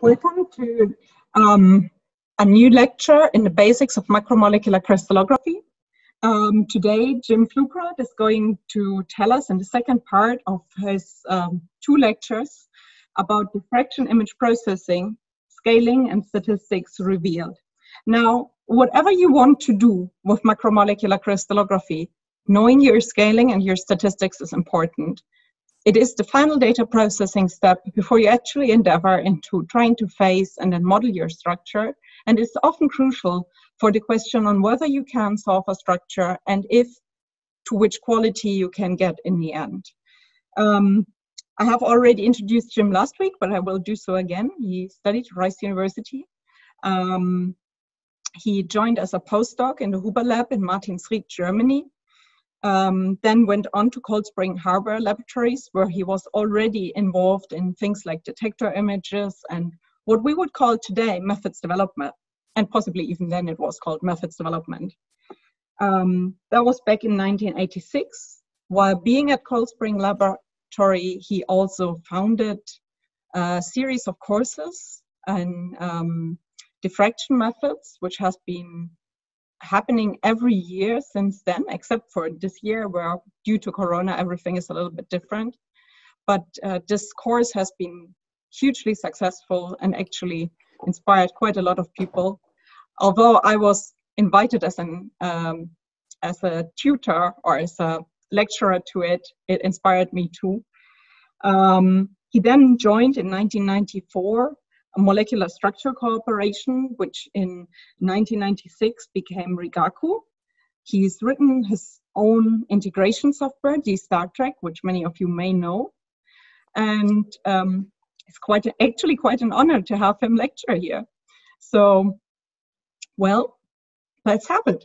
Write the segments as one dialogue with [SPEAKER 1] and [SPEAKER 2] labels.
[SPEAKER 1] Welcome to um, a new lecture in the basics of macromolecular crystallography. Um, today, Jim Pflugrath is going to tell us in the second part of his um, two lectures about diffraction image processing, scaling, and statistics revealed. Now, whatever you want to do with macromolecular crystallography, knowing your scaling and your statistics is important. It is the final data processing step before you actually endeavor into trying to phase and then model your structure. And it's often crucial for the question on whether you can solve a structure and if to which quality you can get in the end. Um, I have already introduced Jim last week, but I will do so again. He studied Rice University. Um, he joined as a postdoc in the Huber Lab in Martinsried, Germany. Um, then went on to Cold Spring Harbor Laboratories, where he was already involved in things like detector images and what we would call today methods development and possibly even then it was called methods development. Um, that was back in 1986. While being at Cold Spring Laboratory, he also founded a series of courses and um, diffraction methods, which has been happening every year since then, except for this year where due to Corona, everything is a little bit different. But uh, this course has been hugely successful and actually inspired quite a lot of people although I was invited as an um, as a tutor or as a lecturer to it, it inspired me too. Um, he then joined in 1994 a molecular structure corporation, which in 1996 became Rigaku. He's written his own integration software, d*TREK, which many of you may know. And um, it's quite a, actually quite an honor to have him lecture here. So well, let's have it.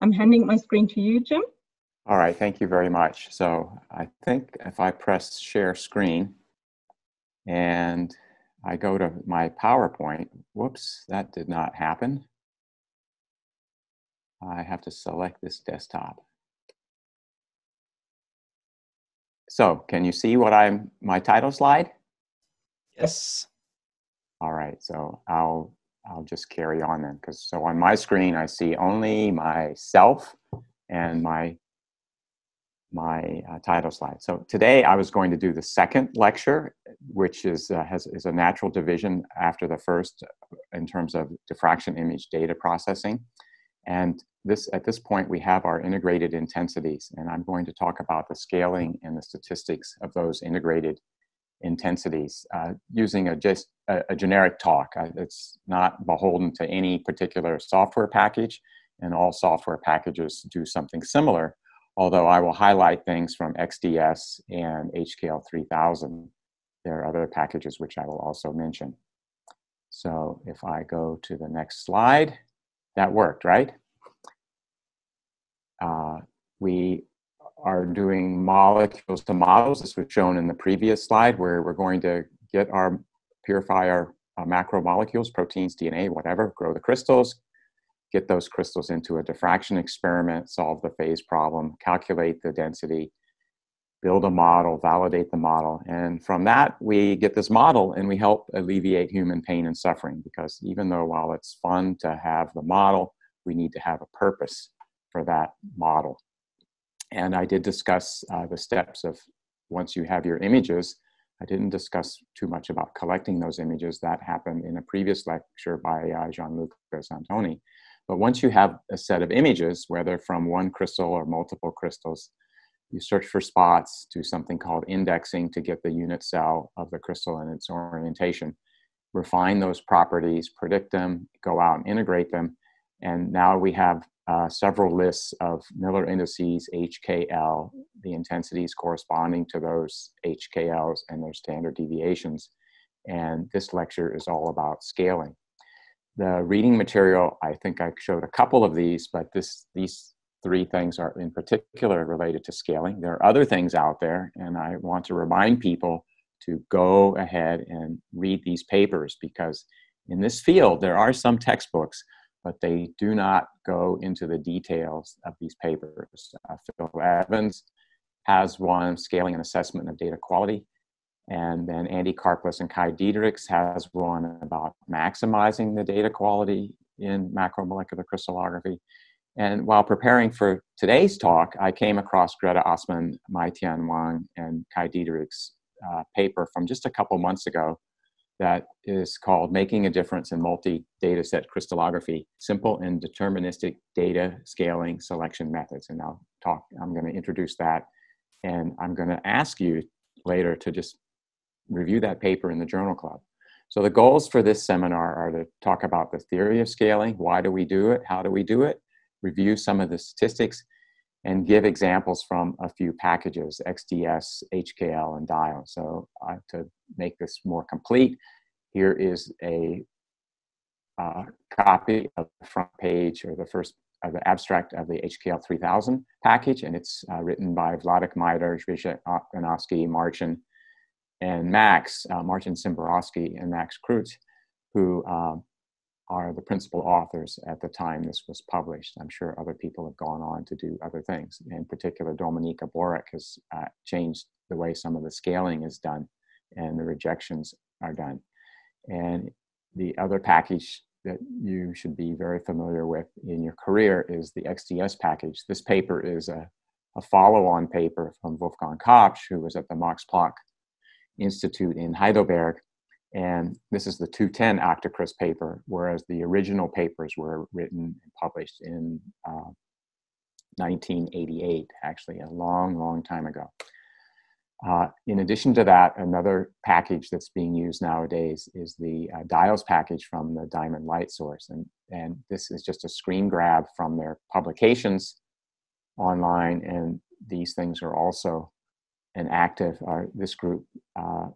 [SPEAKER 1] I'm handing my screen to you, Jim.
[SPEAKER 2] All right, thank you very much. So I think if I press share screen and I go to my PowerPoint, whoops, that did not happen. I have to select this desktop. So can you see what I'm, my title slide?
[SPEAKER 3] Yes.
[SPEAKER 2] All right, so I'll I'll just carry on then, because so on my screen I see only myself and my my uh, title slide. So today I was going to do the second lecture, which is uh, has is a natural division after the first in terms of diffraction image data processing, and this at this point we have our integrated intensities, and I'm going to talk about the scaling and the statistics of those integrated intensities uh, using a just a, a generic talk. Uh, it's not beholden to any particular software package, and all software packages do something similar. Although I will highlight things from XDS and HKL 3000. There are other packages which I will also mention. So if I go to the next slide, that worked, right? Uh, we are doing molecules to models. This was shown in the previous slide where we're going to get our, purify our uh, macromolecules, proteins, DNA, whatever, grow the crystals, get those crystals into a diffraction experiment, solve the phase problem, calculate the density, build a model, validate the model. And from that, we get this model and we help alleviate human pain and suffering because even though while it's fun to have the model, we need to have a purpose for that model. And I did discuss uh, the steps of once you have your images. I didn't discuss too much about collecting those images. That happened in a previous lecture by uh, Gianluca Santoni. But once you have a set of images, whether from one crystal or multiple crystals, you search for spots, do something called indexing to get the unit cell of the crystal and its orientation, refine those properties, predict them, go out and integrate them. And now we have uh, several lists of Miller indices, HKL, the intensities corresponding to those HKLs and their standard deviations. And this lecture is all about scaling. The reading material, I think I showed a couple of these, but this, these three things are in particular related to scaling. There are other things out there, and I want to remind people to go ahead and read these papers because in this field, there are some textbooks but they do not go into the details of these papers. Uh, Phil Evans has one, Scaling and Assessment of Data Quality. And then Andy Karplus and Kay Diederichs has one about maximizing the data quality in macromolecular crystallography. And while preparing for today's talk, I came across Greta Osman, Mai-Tian Wang, and Kay Diederichs' uh, paper from just a couple months ago that is called Making a Difference in Multi-Data Set Crystallography, Simple and Deterministic Data Scaling Selection Methods. And I'll talk, I'm gonna introduce that. And I'm gonna ask you later to just review that paper in the Journal Club. So the goals for this seminar are to talk about the theory of scaling, why do we do it, how do we do it, review some of the statistics, and give examples from a few packages, XDS, HKL, and DIAL. So uh, to make this more complete, here is a uh, copy of the front page or the first of the abstract of the HKL 3000 package, and it's uh, written by Wladek Minor, Zbyszek Otwinowski, Marcin, and Max, uh, Marcin Cymborowski and Max Chruszcz, who um, are the principal authors at the time this was published. I'm sure other people have gone on to do other things. In particular, Dominika Borek has uh, changed the way some of the scaling is done and the rejections are done. And the other package that you should be very familiar with in your career is the XDS package. This paper is a, a follow-on paper from Wolfgang Kabsch, who was at the Max Planck Institute in Heidelberg and this is the 210 Acta Cryst paper, whereas the original papers were written and published in uh, 1988, actually, a long, long time ago. Uh, in addition to that, another package that's being used nowadays is the uh, DIALS package from the Diamond Light Source. And, and this is just a screen grab from their publications online. And these things are also an active, uh, this group uh,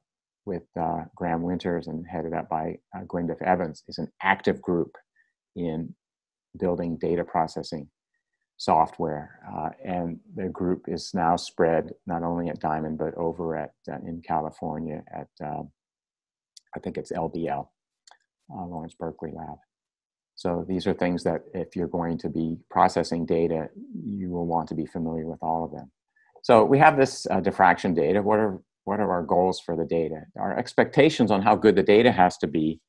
[SPEAKER 2] with uh, Graeme Winters and headed up by uh, Evans is an active group in building data processing software. Uh, and the group is now spread not only at Diamond, but over at uh, in California at, um, I think it's LBL, uh, Lawrence Berkeley Lab. So these are things that if you're going to be processing data, you will want to be familiar with all of them. So we have this uh, diffraction data. What are what are our goals for the data? Our expectations on how good the data has to be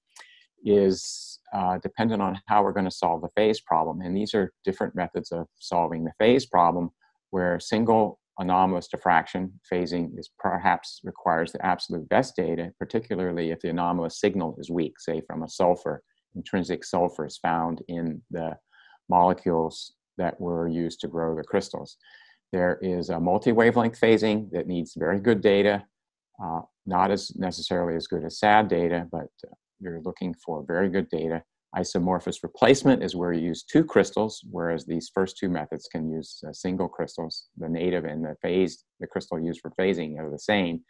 [SPEAKER 2] is uh, dependent on how we're going to solve the phase problem. And these are different methods of solving the phase problem where single anomalous diffraction phasing is perhaps requires the absolute best data, particularly if the anomalous signal is weak, say from a sulfur. Intrinsic sulfur is found in the molecules that were used to grow the crystals. There is a multi-wavelength phasing that needs very good data, uh, not as necessarily as good as SAD data, but uh, you're looking for very good data. Isomorphous replacement is where you use two crystals, whereas these first two methods can use uh, single crystals. The native and the phased, the crystal used for phasing are the same.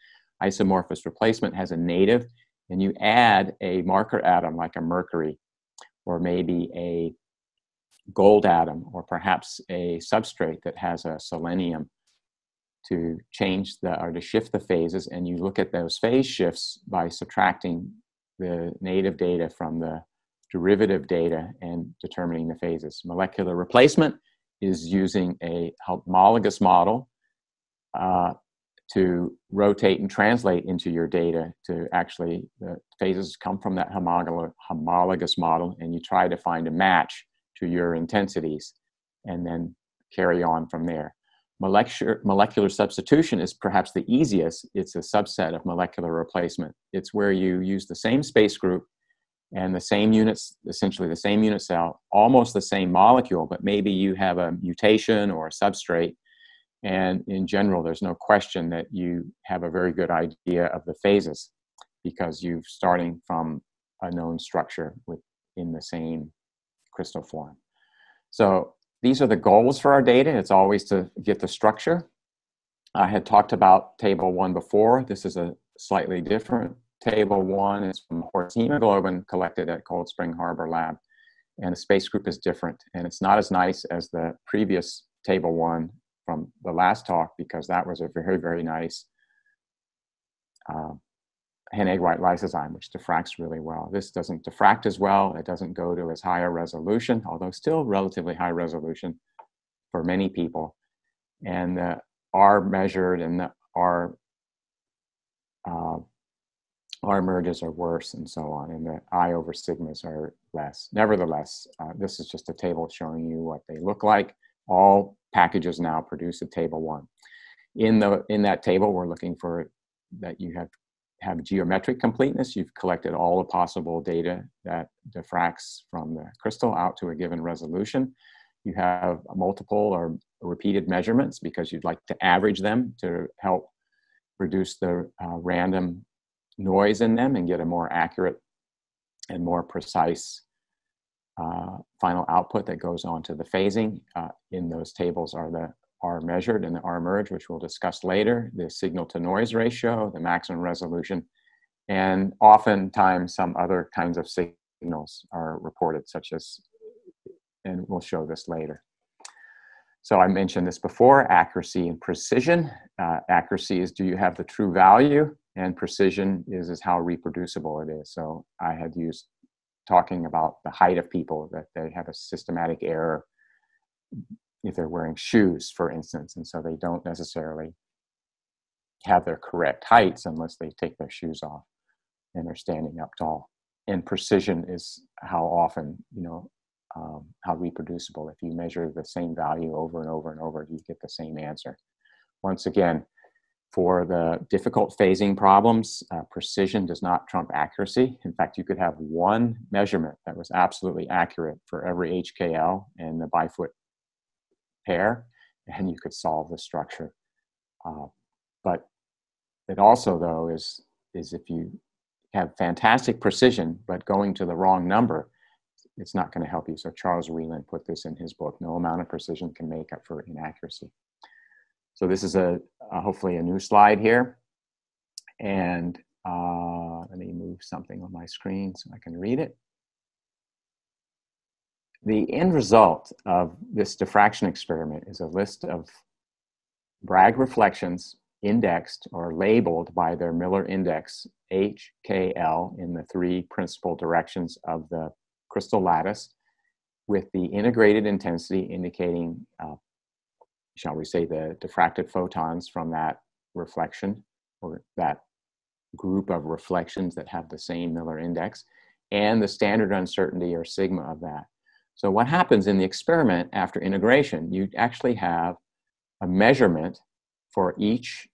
[SPEAKER 2] Isomorphous replacement has a native, and you add a marker atom like a mercury or maybe a gold atom or perhaps a substrate that has a selenium to change the or to shift the phases and you look at those phase shifts by subtracting the native data from the derivative data and determining the phases. Molecular replacement is using a homologous model uh, to rotate and translate into your data to actually the phases come from that homologous model and you try to find a match to your intensities and then carry on from there. Molecular, molecular substitution is perhaps the easiest. It's a subset of molecular replacement. It's where you use the same space group and the same units, essentially the same unit cell, almost the same molecule, but maybe you have a mutation or a substrate. And in general, there's no question that you have a very good idea of the phases because you're starting from a known structure within the same crystal form. So these are the goals for our data. It's always to get the structure. I had talked about table one before. This is a slightly different table one. It's from horse hemoglobin collected at Cold Spring Harbor Lab. And the space group is different. And it's not as nice as the previous table one from the last talk because that was a very, very nice uh, hen egg white lysozyme, which diffracts really well. This doesn't diffract as well. It doesn't go to as high a resolution, although still relatively high resolution for many people. And the R measured and the R uh, R merges are worse and so on, and the I over sigmas are less. Nevertheless, uh, this is just a table showing you what they look like. All packages now produce a table one. In, the, in that table, we're looking for that you have, have geometric completeness. You've collected all the possible data that diffracts from the crystal out to a given resolution. You have multiple or repeated measurements because you'd like to average them to help reduce the uh, random noise in them and get a more accurate and more precise uh, final output that goes on to the phasing. Uh, in those tables are the R measured and the R merge, which we'll discuss later, the signal to noise ratio, the maximum resolution, and oftentimes some other kinds of signals are reported, such as, and we'll show this later. So I mentioned this before, accuracy and precision. Uh, accuracy is do you have the true value? And precision is, is how reproducible it is. So I had used talking about the height of people, that they have a systematic error if they're wearing shoes, for instance, and so they don't necessarily have their correct heights unless they take their shoes off and they're standing up tall. And precision is how often, you know, um, how reproducible. If you measure the same value over and over and over, you get the same answer. Once again, for the difficult phasing problems, uh, precision does not trump accuracy. In fact, you could have one measurement that was absolutely accurate for every HKL in the Bijvoet pair, and you could solve the structure. Uh, but it also, though, is, is if you have fantastic precision, but going to the wrong number, it's not going to help you. So Charles Wheelan put this in his book, No Amount of Precision Can Make Up for Inaccuracy. So this is a, a hopefully a new slide here. And uh, let me move something on my screen so I can read it. The end result of this diffraction experiment is a list of Bragg reflections indexed or labeled by their Miller index H, K, L in the three principal directions of the crystal lattice with the integrated intensity indicating uh, shall we say, the diffracted photons from that reflection or that group of reflections that have the same Miller index and the standard uncertainty or sigma of that. So what happens in the experiment after integration, you actually have a measurement for each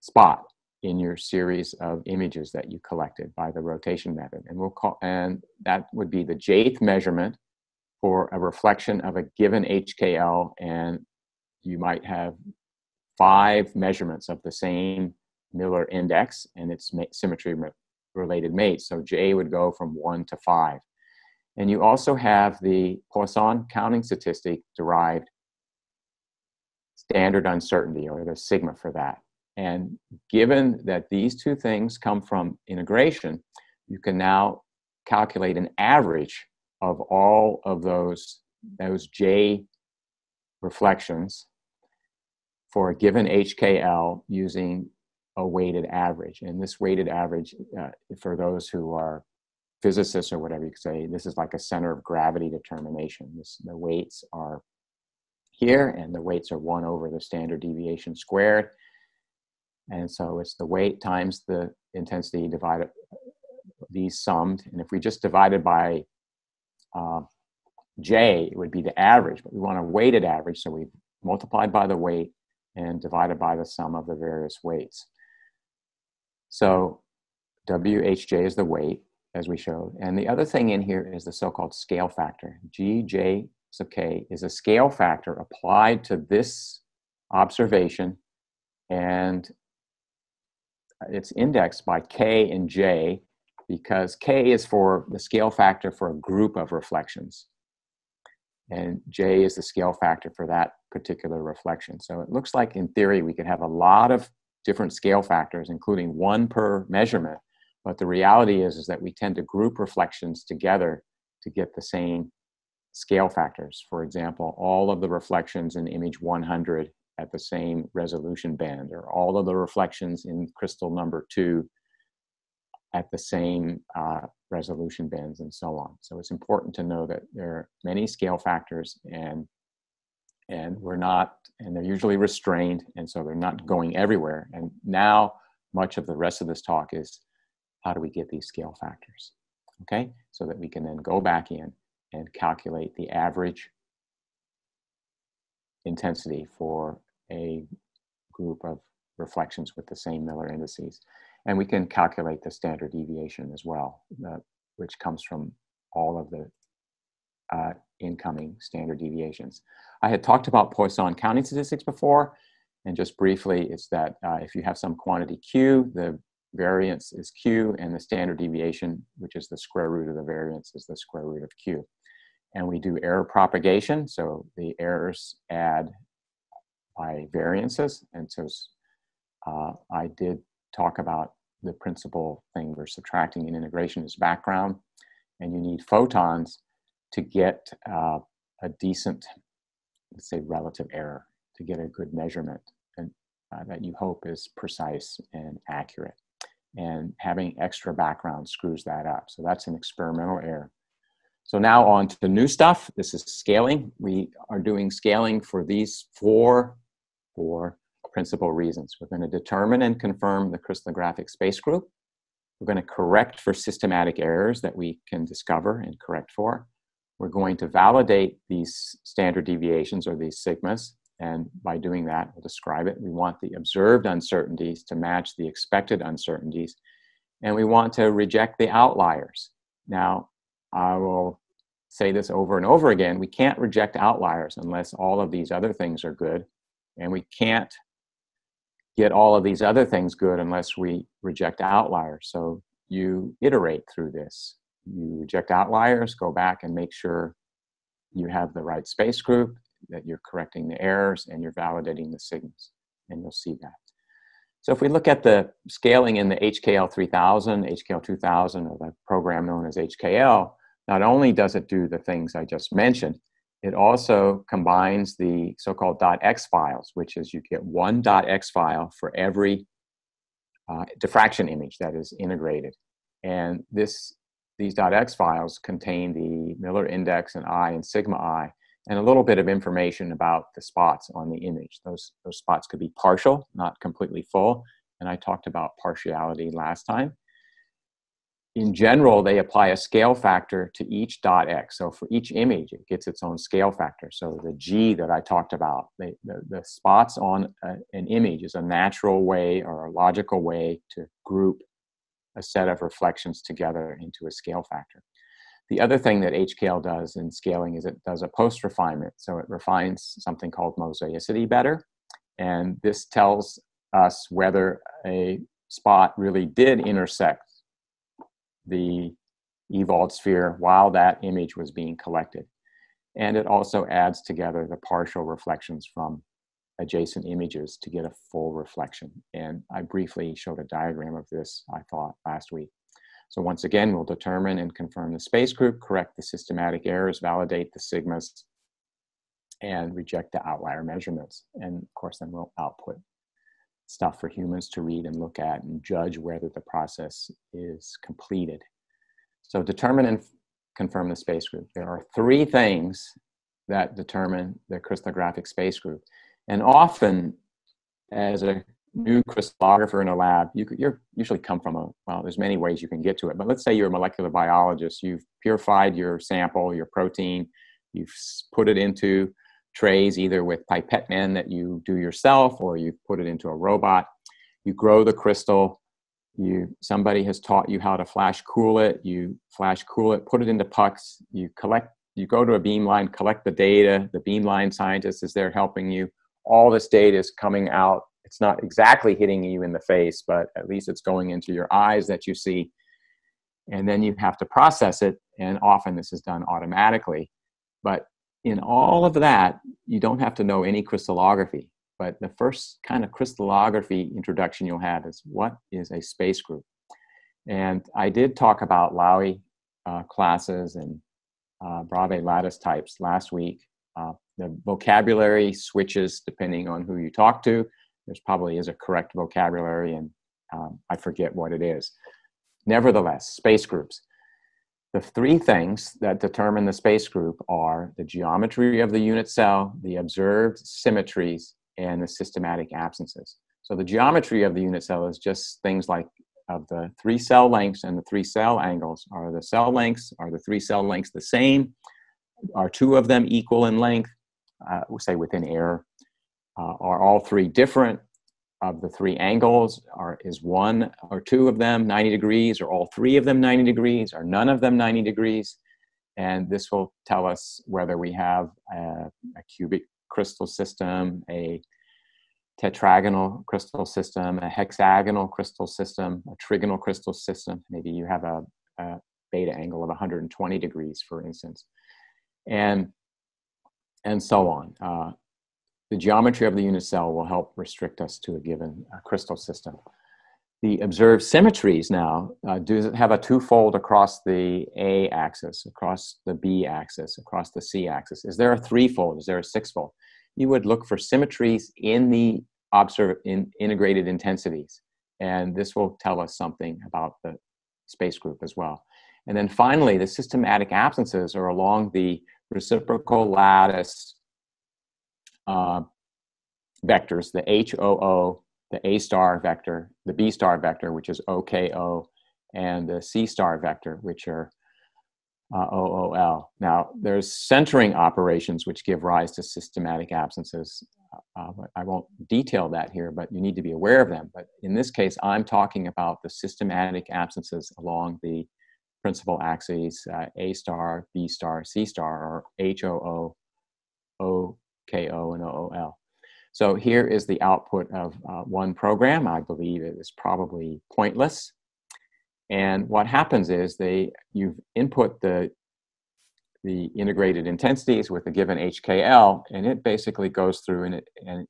[SPEAKER 2] spot in your series of images that you collected by the rotation method. And we'll call and that would be the jth measurement for a reflection of a given HKL, and you might have five measurements of the same Miller index and its symmetry related mates. So J would go from one to five. And you also have the Poisson counting statistic derived standard uncertainty or the sigma for that. And given that these two things come from integration, you can now calculate an average of all of those those J reflections for a given HKL using a weighted average. And this weighted average, uh, for those who are physicists or whatever you could say, this is like a center of gravity determination. This, the weights are here, and the weights are 1 over the standard deviation squared. And so it's the weight times the intensity divided, these summed. And if we just divided by uh, J it would be the average, but we want a weighted average, so we multiplied by the weight and divided by the sum of the various weights. So WHJ is the weight, as we showed. And the other thing in here is the so-called scale factor. GJ sub K is a scale factor applied to this observation and it's indexed by K and J because K is for the scale factor for a group of reflections. And J is the scale factor for that particular reflection. So it looks like in theory we could have a lot of different scale factors, including one per measurement. But the reality is, is that we tend to group reflections together to get the same scale factors. For example, all of the reflections in image 100 at the same resolution band, or all of the reflections in crystal number two at the same uh, resolution bands and so on. So it's important to know that there are many scale factors and and we're not and they're usually restrained and so they're not going everywhere. And now much of the rest of this talk is how do we get these scale factors, okay? So that we can then go back in and calculate the average intensity for a group of reflections with the same Miller indices. And we can calculate the standard deviation as well, uh, which comes from all of the uh, incoming standard deviations. I had talked about Poisson counting statistics before, and just briefly, it's that uh, if you have some quantity q, the variance is q, and the standard deviation, which is the square root of the variance, is the square root of q. And we do error propagation, so the errors add by variances. And so uh, I did talk about the principal thing we're subtracting in integration is background, and you need photons to get uh, a decent, let's say, relative error to get a good measurement and uh, that you hope is precise and accurate. And having extra background screws that up. So that's an experimental error. So now on to the new stuff. This is scaling. We are doing scaling for these four, four principal reasons. We're going to determine and confirm the crystallographic space group. We're going to correct for systematic errors that we can discover and correct for. We're going to validate these standard deviations or these sigmas. And by doing that, we'll describe it. We want the observed uncertainties to match the expected uncertainties. And we want to reject the outliers. Now, I will say this over and over again. We can't reject outliers unless all of these other things are good. And we can't get all of these other things good unless we reject outliers. So you iterate through this. You reject outliers, go back and make sure you have the right space group, that you're correcting the errors, and you're validating the signals. And you'll see that. So if we look at the scaling in the HKL 3000, HKL 2000, or the program known as HKL, not only does it do the things I just mentioned, it also combines the so-called .x files, which is you get one .x file for every uh, diffraction image that is integrated. And this, these .x files contain the Miller index and I and sigma I, and a little bit of information about the spots on the image. Those, those spots could be partial, not completely full, and I talked about partiality last time in general, they apply a scale factor to each dot x. So for each image, it gets its own scale factor. So the G that I talked about, they, the, the spots on a, an image is a natural way or a logical way to group a set of reflections together into a scale factor. The other thing that HKL does in scaling is it does a post refinement. So it refines something called mosaicity better. And this tells us whether a spot really did intersect the Ewald sphere while that image was being collected. And it also adds together the partial reflections from adjacent images to get a full reflection. And I briefly showed a diagram of this, I thought, last week. So once again, we'll determine and confirm the space group, correct the systematic errors, validate the sigmas, and reject the outlier measurements. And of course, then we'll output stuff for humans to read and look at and judge whether the process is completed. So determine and confirm the space group. There are three things that determine the crystallographic space group. And often, as a new crystallographer in a lab, you you usually come from a, well, there's many ways you can get to it, but let's say you're a molecular biologist, you've purified your sample, your protein, you've put it into trays either with pipette men that you do yourself or you put it into a robot you grow the crystal you somebody has taught you how to flash cool it you flash cool it put it into pucks you collect you go to a beamline collect the data the beamline scientist is there helping you all this data is coming out it's not exactly hitting you in the face but at least it's going into your eyes that you see and then you have to process it and often this is done automatically but in all of that, you don't have to know any crystallography. But the first kind of crystallography introduction you'll have is what is a space group? And I did talk about Laue uh, classes and uh, Bravais lattice types last week. Uh, the vocabulary switches depending on who you talk to. There's probably is a correct vocabulary, and um, I forget what it is. Nevertheless, space groups. The three things that determine the space group are the geometry of the unit cell, the observed symmetries, and the systematic absences. So the geometry of the unit cell is just things like of the three cell lengths and the three cell angles. Are the cell lengths, are the three cell lengths the same? Are two of them equal in length? Uh, say within error. Uh, are all three different? Of the three angles, are, is one or two of them 90 degrees? Or all three of them 90 degrees? Are none of them 90 degrees? And this will tell us whether we have a, a cubic crystal system, a tetragonal crystal system, a hexagonal crystal system, a trigonal crystal system. Maybe you have a, a beta angle of 120 degrees, for instance, and and so on. Uh, the geometry of the unit cell will help restrict us to a given uh, crystal system. The observed symmetries now uh, do have a twofold across the A axis, across the B axis, across the C axis. Is there a threefold? Is there a sixfold? You would look for symmetries in the observe in integrated intensities. And this will tell us something about the space group as well. And then finally, the systematic absences are along the reciprocal lattice uh, vectors, the HOO, the A star vector, the B star vector, which is OKO, and the C star vector, which are uh, OOL. Now, there's centering operations which give rise to systematic absences. Uh, I won't detail that here, but you need to be aware of them. But in this case, I'm talking about the systematic absences along the principal axes uh, A star, B star, C star, or HOO, OKO, and OOL. So here is the output of uh, one program. I believe it is probably pointless. And what happens is they you input the the integrated intensities with a given HKL, and it basically goes through and it and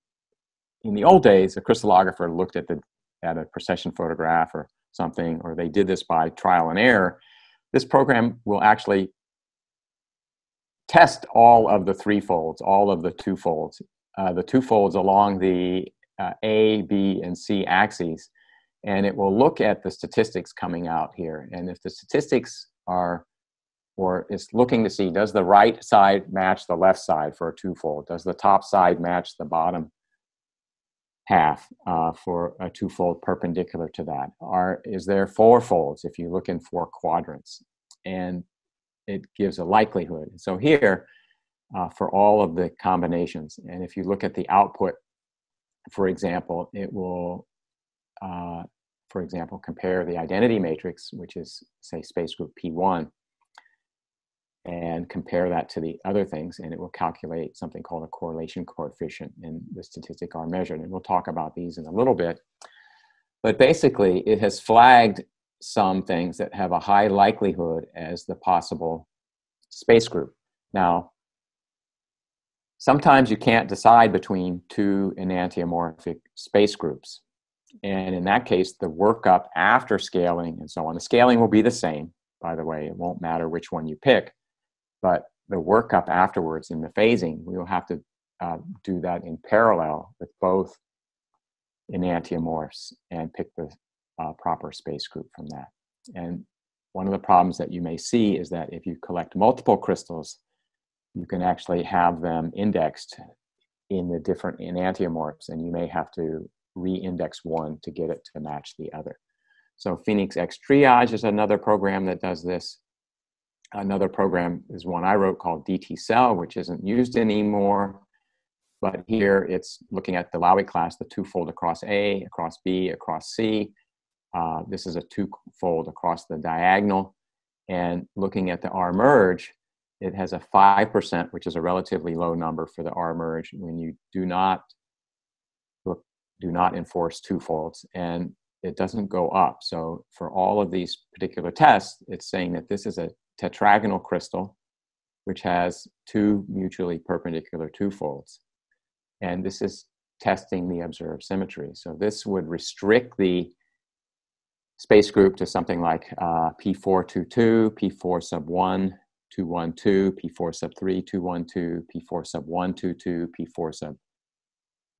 [SPEAKER 2] in the old days, a crystallographer looked at the at a precession photograph or something, or they did this by trial and error. This program will actually test all of the three folds, all of the two folds, uh, the two folds along the uh, A, B, and C axes, and it will look at the statistics coming out here. And if the statistics are, or it's looking to see, does the right side match the left side for a twofold? Does the top side match the bottom half uh, for a twofold perpendicular to that? Are, is there four folds if you look in four quadrants? And it gives a likelihood. So here, uh, for all of the combinations, and if you look at the output, for example, it will uh, for example, compare the identity matrix, which is, say, space group P1, and compare that to the other things, and it will calculate something called a correlation coefficient in the statistic R measured. And we'll talk about these in a little bit. But basically, it has flagged some things that have a high likelihood as the possible space group. Now, sometimes you can't decide between two enantiomorphic space groups. And in that case, the workup after scaling and so on, the scaling will be the same, by the way. It won't matter which one you pick. But the workup afterwards in the phasing, we will have to uh, do that in parallel with both enantiomorphs and pick the uh, proper space group from that. And one of the problems that you may see is that if you collect multiple crystals, you can actually have them indexed in the different enantiomorphs, and you may have to re-index one to get it to match the other. So Phenix Xtriage is another program that does this. Another program is one I wrote called DT Cell, which isn't used anymore. But here it's looking at the Laue class, the twofold across A, across B, across C. Uh, this is a twofold across the diagonal. And looking at the R merge, it has a 5%, which is a relatively low number for the R merge when you do not do not enforce twofolds and it doesn't go up. So for all of these particular tests, it's saying that this is a tetragonal crystal which has two mutually perpendicular twofolds. And this is testing the observed symmetry. So this would restrict the space group to something like uh, P422, P4 sub 1, 212, P4 sub 3, 212, P4 sub 122, P4 sub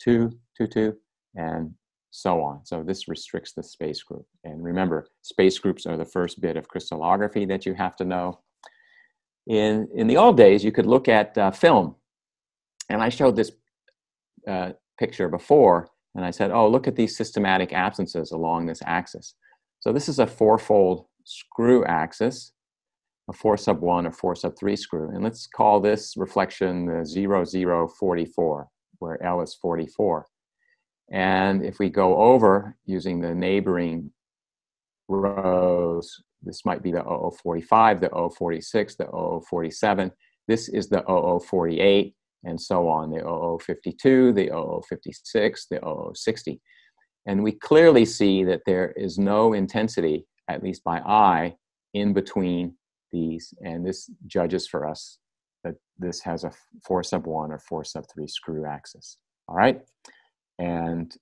[SPEAKER 2] 222 and so on. So this restricts the space group. And remember, space groups are the first bit of crystallography that you have to know. In, in the old days, you could look at uh, film. And I showed this uh, picture before. And I said, oh, look at these systematic absences along this axis. So this is a fourfold screw axis, a 4 sub 1 or 4 sub 3 screw. And let's call this reflection the 0, 0, 44, where L is 44. And if we go over using the neighboring rows, this might be the 0045, the 046, the 0047. This is the 0048, and so on, the 0052, the 0056, the 0060. And we clearly see that there is no intensity, at least by eye, in between these. And this judges for us that this has a 4 sub 1 or 4 sub 3 screw axis. All right? And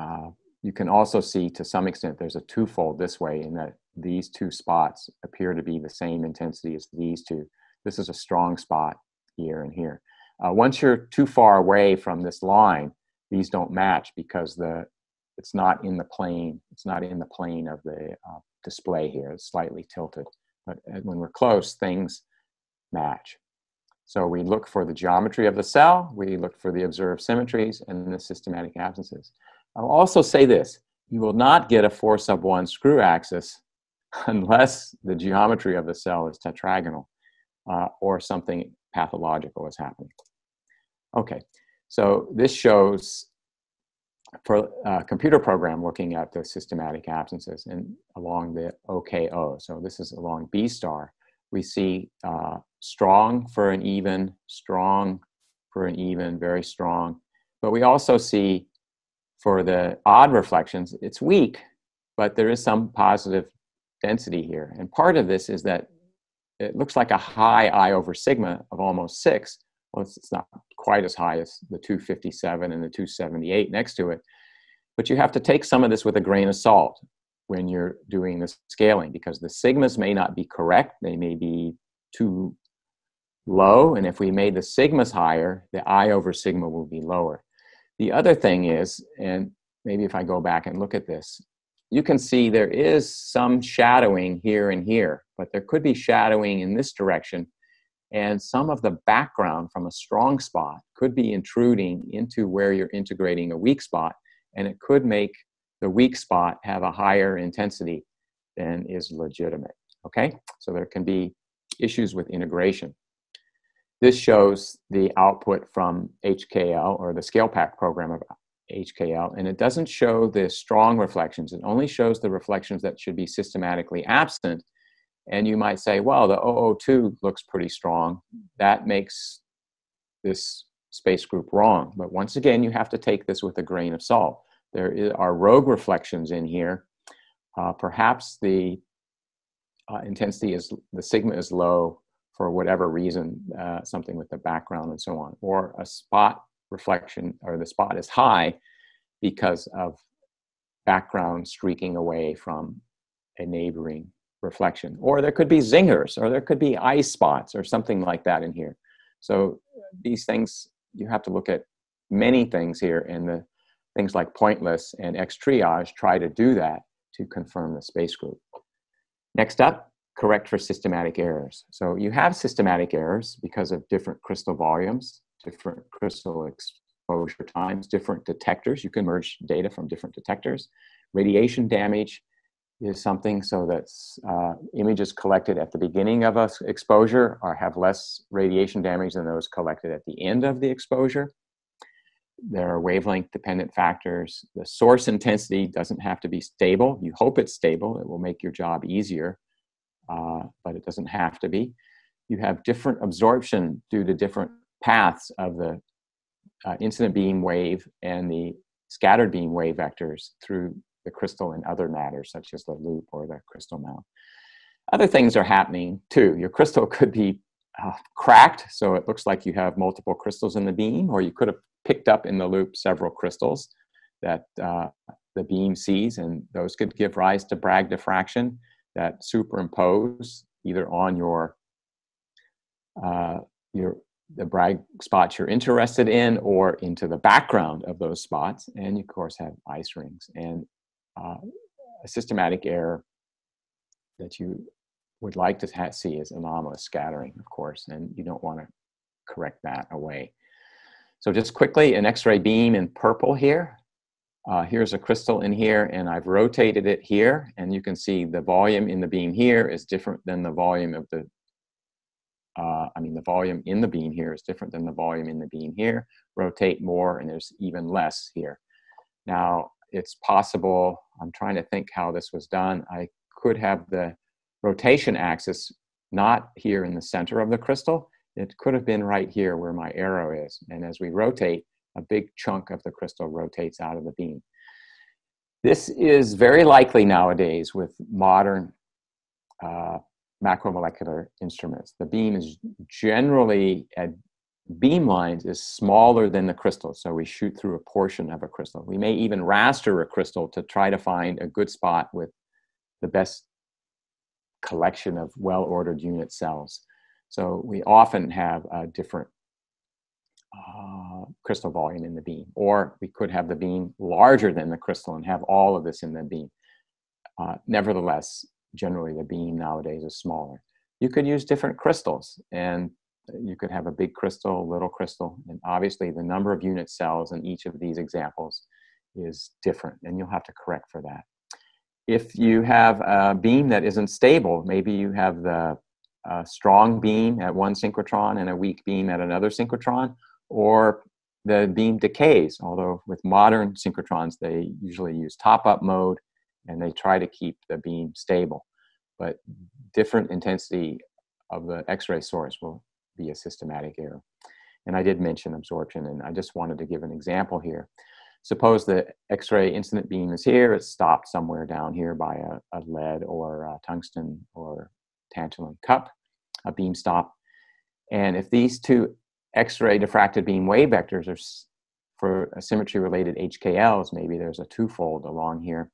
[SPEAKER 2] uh, you can also see to some extent there's a twofold this way in that these two spots appear to be the same intensity as these two. This is a strong spot here and here. Uh, once you're too far away from this line, these don't match because the it's not in the plane. It's not in the plane of the uh, display here. It's slightly tilted. But uh, when we're close, things match. So we look for the geometry of the cell, we look for the observed symmetries and the systematic absences. I'll also say this, you will not get a 4 sub 1 screw axis unless the geometry of the cell is tetragonal uh, or something pathological is happening. Okay, so this shows for a computer program looking at the systematic absences and along the OKO. So this is along B star. We see uh, strong for an even, strong for an even, very strong. But we also see for the odd reflections, it's weak, but there is some positive density here. And part of this is that it looks like a high I over sigma of almost six. Well, it's, it's not quite as high as the 257 and the 278 next to it. But you have to take some of this with a grain of salt when you're doing the scaling because the sigmas may not be correct. They may be too low. And if we made the sigmas higher, the I over sigma will be lower. The other thing is, and maybe if I go back and look at this, you can see there is some shadowing here and here, but there could be shadowing in this direction. And some of the background from a strong spot could be intruding into where you're integrating a weak spot, and it could make the weak spot have a higher intensity than is legitimate. Okay, so there can be issues with integration. This shows the output from HKL or the ScalePack program of HKL, and it doesn't show the strong reflections. It only shows the reflections that should be systematically absent. And you might say, well, the 002 looks pretty strong. That makes this space group wrong. But once again, you have to take this with a grain of salt. There are rogue reflections in here. Uh, perhaps the uh, intensity is, the sigma is low for whatever reason, uh, something with the background and so on, or a spot reflection or the spot is high because of background streaking away from a neighboring reflection. Or there could be zingers, or there could be ice spots, or something like that in here. So these things, you have to look at many things here, and the things like pointless and Xtriage try to do that to confirm the space group. Next up, correct for systematic errors. So you have systematic errors because of different crystal volumes, different crystal exposure times, different detectors. You can merge data from different detectors. Radiation damage is something so that uh, images collected at the beginning of a exposure are have less radiation damage than those collected at the end of the exposure. There are wavelength dependent factors. The source intensity doesn't have to be stable. You hope it's stable. It will make your job easier uh, but it doesn't have to be. You have different absorption due to different paths of the uh, incident beam wave and the scattered beam wave vectors through the crystal and other matters, such as the loop or the crystal mount. Other things are happening too. Your crystal could be uh, cracked, so it looks like you have multiple crystals in the beam, or you could have picked up in the loop several crystals that uh, the beam sees, and those could give rise to Bragg diffraction that superimpose either on your uh, your the Bragg spots you're interested in or into the background of those spots and you of course have ice rings and uh, a systematic error that you would like to see is anomalous scattering of course and you don't want to correct that away so just quickly an x-ray beam in purple here uh, here's a crystal in here and I've rotated it here and you can see the volume in the beam here is different than the volume of the, uh, I mean the volume in the beam here is different than the volume in the beam here. Rotate more and there's even less here. Now it's possible, I'm trying to think how this was done. I could have the rotation axis not here in the center of the crystal. It could have been right here where my arrow is. And as we rotate, a big chunk of the crystal rotates out of the beam. This is very likely nowadays with modern uh, macromolecular instruments. The beam is generally at beam lines is smaller than the crystal, so we shoot through a portion of a crystal. We may even raster a crystal to try to find a good spot with the best collection of well-ordered unit cells. So we often have a different uh, crystal volume in the beam. Or we could have the beam larger than the crystal and have all of this in the beam. Uh, nevertheless, generally the beam nowadays is smaller. You could use different crystals and you could have a big crystal, little crystal, and obviously the number of unit cells in each of these examples is different and you'll have to correct for that. If you have a beam that isn't stable, maybe you have the strong beam at one synchrotron and a weak beam at another synchrotron, or the beam decays, although with modern synchrotrons, they usually use top-up mode and they try to keep the beam stable. But different intensity of the X-ray source will be a systematic error. And I did mention absorption, and I just wanted to give an example here. Suppose the X-ray incident beam is here, it's stopped somewhere down here by a, a lead or a tungsten or tantalum cup, a beam stop. And if these two X-ray diffracted beam wave vectors are for a symmetry related HKLs, maybe there's a twofold along here.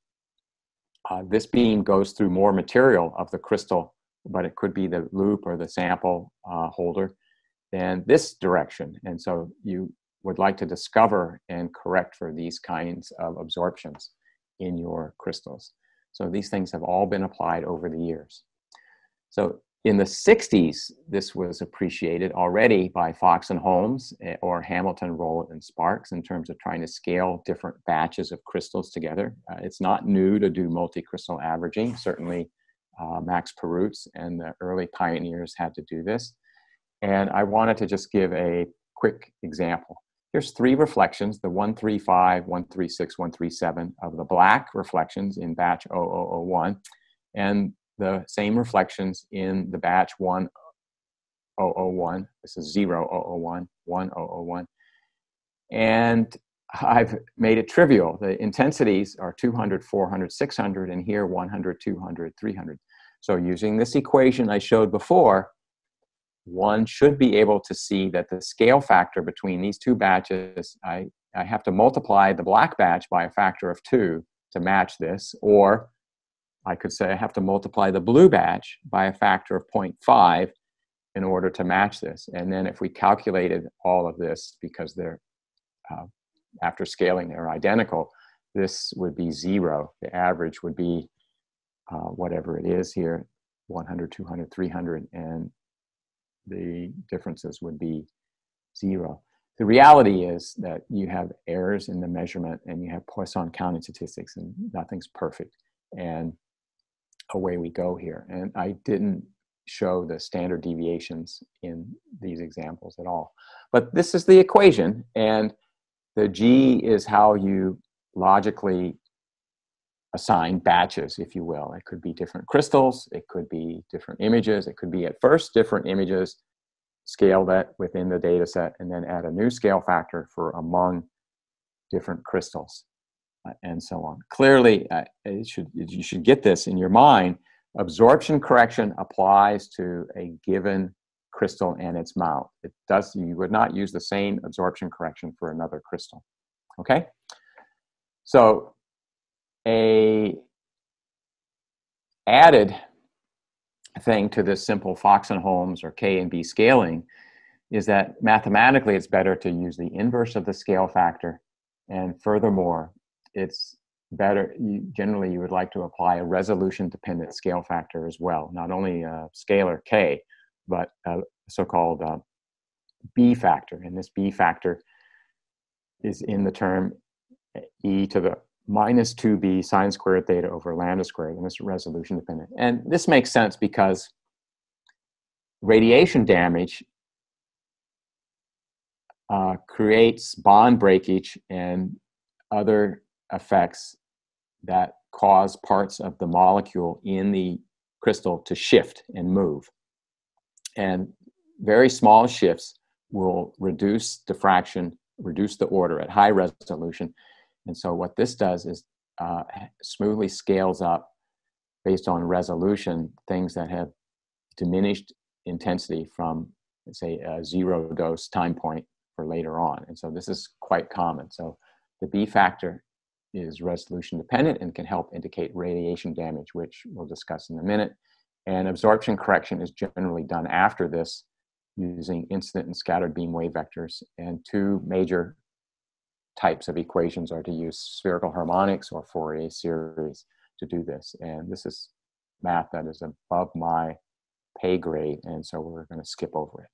[SPEAKER 2] Uh, this beam goes through more material of the crystal, but it could be the loop or the sample uh, holder than this direction. And so you would like to discover and correct for these kinds of absorptions in your crystals. So these things have all been applied over the years. So in the 60s, this was appreciated already by Fox and Holmes eh, or Hamilton, Rollett, and Sparks in terms of trying to scale different batches of crystals together. Uh, it's not new to do multi-crystal averaging. Certainly, uh, Max Perutz and the early pioneers had to do this. And I wanted to just give a quick example. Here's three reflections, the 135, 136, 137 of the black reflections in batch 0001. And the same reflections in the batch 1001. This is 0001, 1001. And I've made it trivial. The intensities are 200, 400, 600, and here 100, 200, 300. So using this equation I showed before, one should be able to see that the scale factor between these two batches, I, I have to multiply the black batch by a factor of two to match this, or I could say I have to multiply the blue batch by a factor of 0.5 in order to match this. And then if we calculated all of this, because they're, uh, after scaling, they're identical, this would be zero. The average would be uh, whatever it is here, 100, 200, 300, and the differences would be zero. The reality is that you have errors in the measurement and you have Poisson counting statistics and nothing's perfect. And away we go here. And I didn't show the standard deviations in these examples at all. But this is the equation, and the G is how you logically assign batches, if you will. It could be different crystals, it could be different images, it could be at first different images, scale that within the data set, and then add a new scale factor for among different crystals. Uh, and so on. Clearly, uh, should, you should get this in your mind. Absorption correction applies to a given crystal and its mount. It does. You would not use the same absorption correction for another crystal. Okay. So, a added thing to this simple Fox and Holmes or K and B scaling is that mathematically it's better to use the inverse of the scale factor. And furthermore, it's better you, generally you would like to apply a resolution dependent scale factor as well not only a scalar k but a so-called uh, b factor and this b factor is in the term e to the minus 2b sine squared theta over lambda squared, and is resolution dependent. And this makes sense because radiation damage uh, creates bond breakage and other effects that cause parts of the molecule in the crystal to shift and move. And very small shifts will reduce diffraction, reduce the order at high resolution. And so what this does is uh, smoothly scales up based on resolution things that have diminished intensity from say a zero dose time point for later on. And so this is quite common. So the B factor is resolution dependent and can help indicate radiation damage, which we'll discuss in a minute. And absorption correction is generally done after this using incident and scattered beam wave vectors. And two major types of equations are to use spherical harmonics or Fourier series to do this. And this is math that is above my pay grade, and so we're going to skip over it.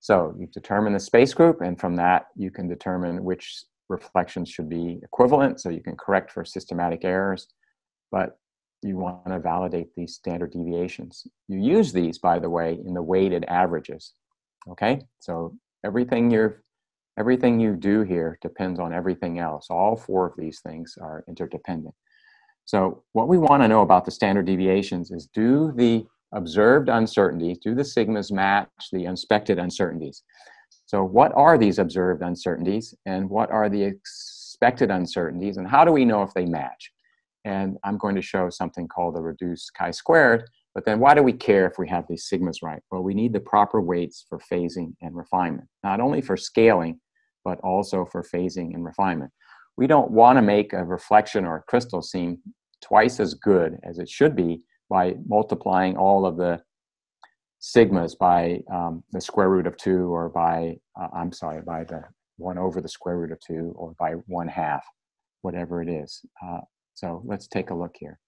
[SPEAKER 2] So you determine the space group, and from that you can determine which reflections should be equivalent, so you can correct for systematic errors, but you want to validate these standard deviations. You use these, by the way, in the weighted averages. Okay, so everything you're everything you do here depends on everything else. All four of these things are interdependent. So what we want to know about the standard deviations is do the observed uncertainties, do the sigmas match the inspected uncertainties? So what are these observed uncertainties and what are the expected uncertainties and how do we know if they match? And I'm going to show something called the reduced chi-squared, but then why do we care if we have these sigmas right? Well, we need the proper weights for phasing and refinement, not only for scaling, but also for phasing and refinement. We don't want to make a reflection or a crystal seem twice as good as it should be by multiplying all of the sigmas by um, the square root of 2 or by, uh, I'm sorry, by the 1 over the square root of 2 or by 1 half, whatever it is. Uh, so let's take a look here.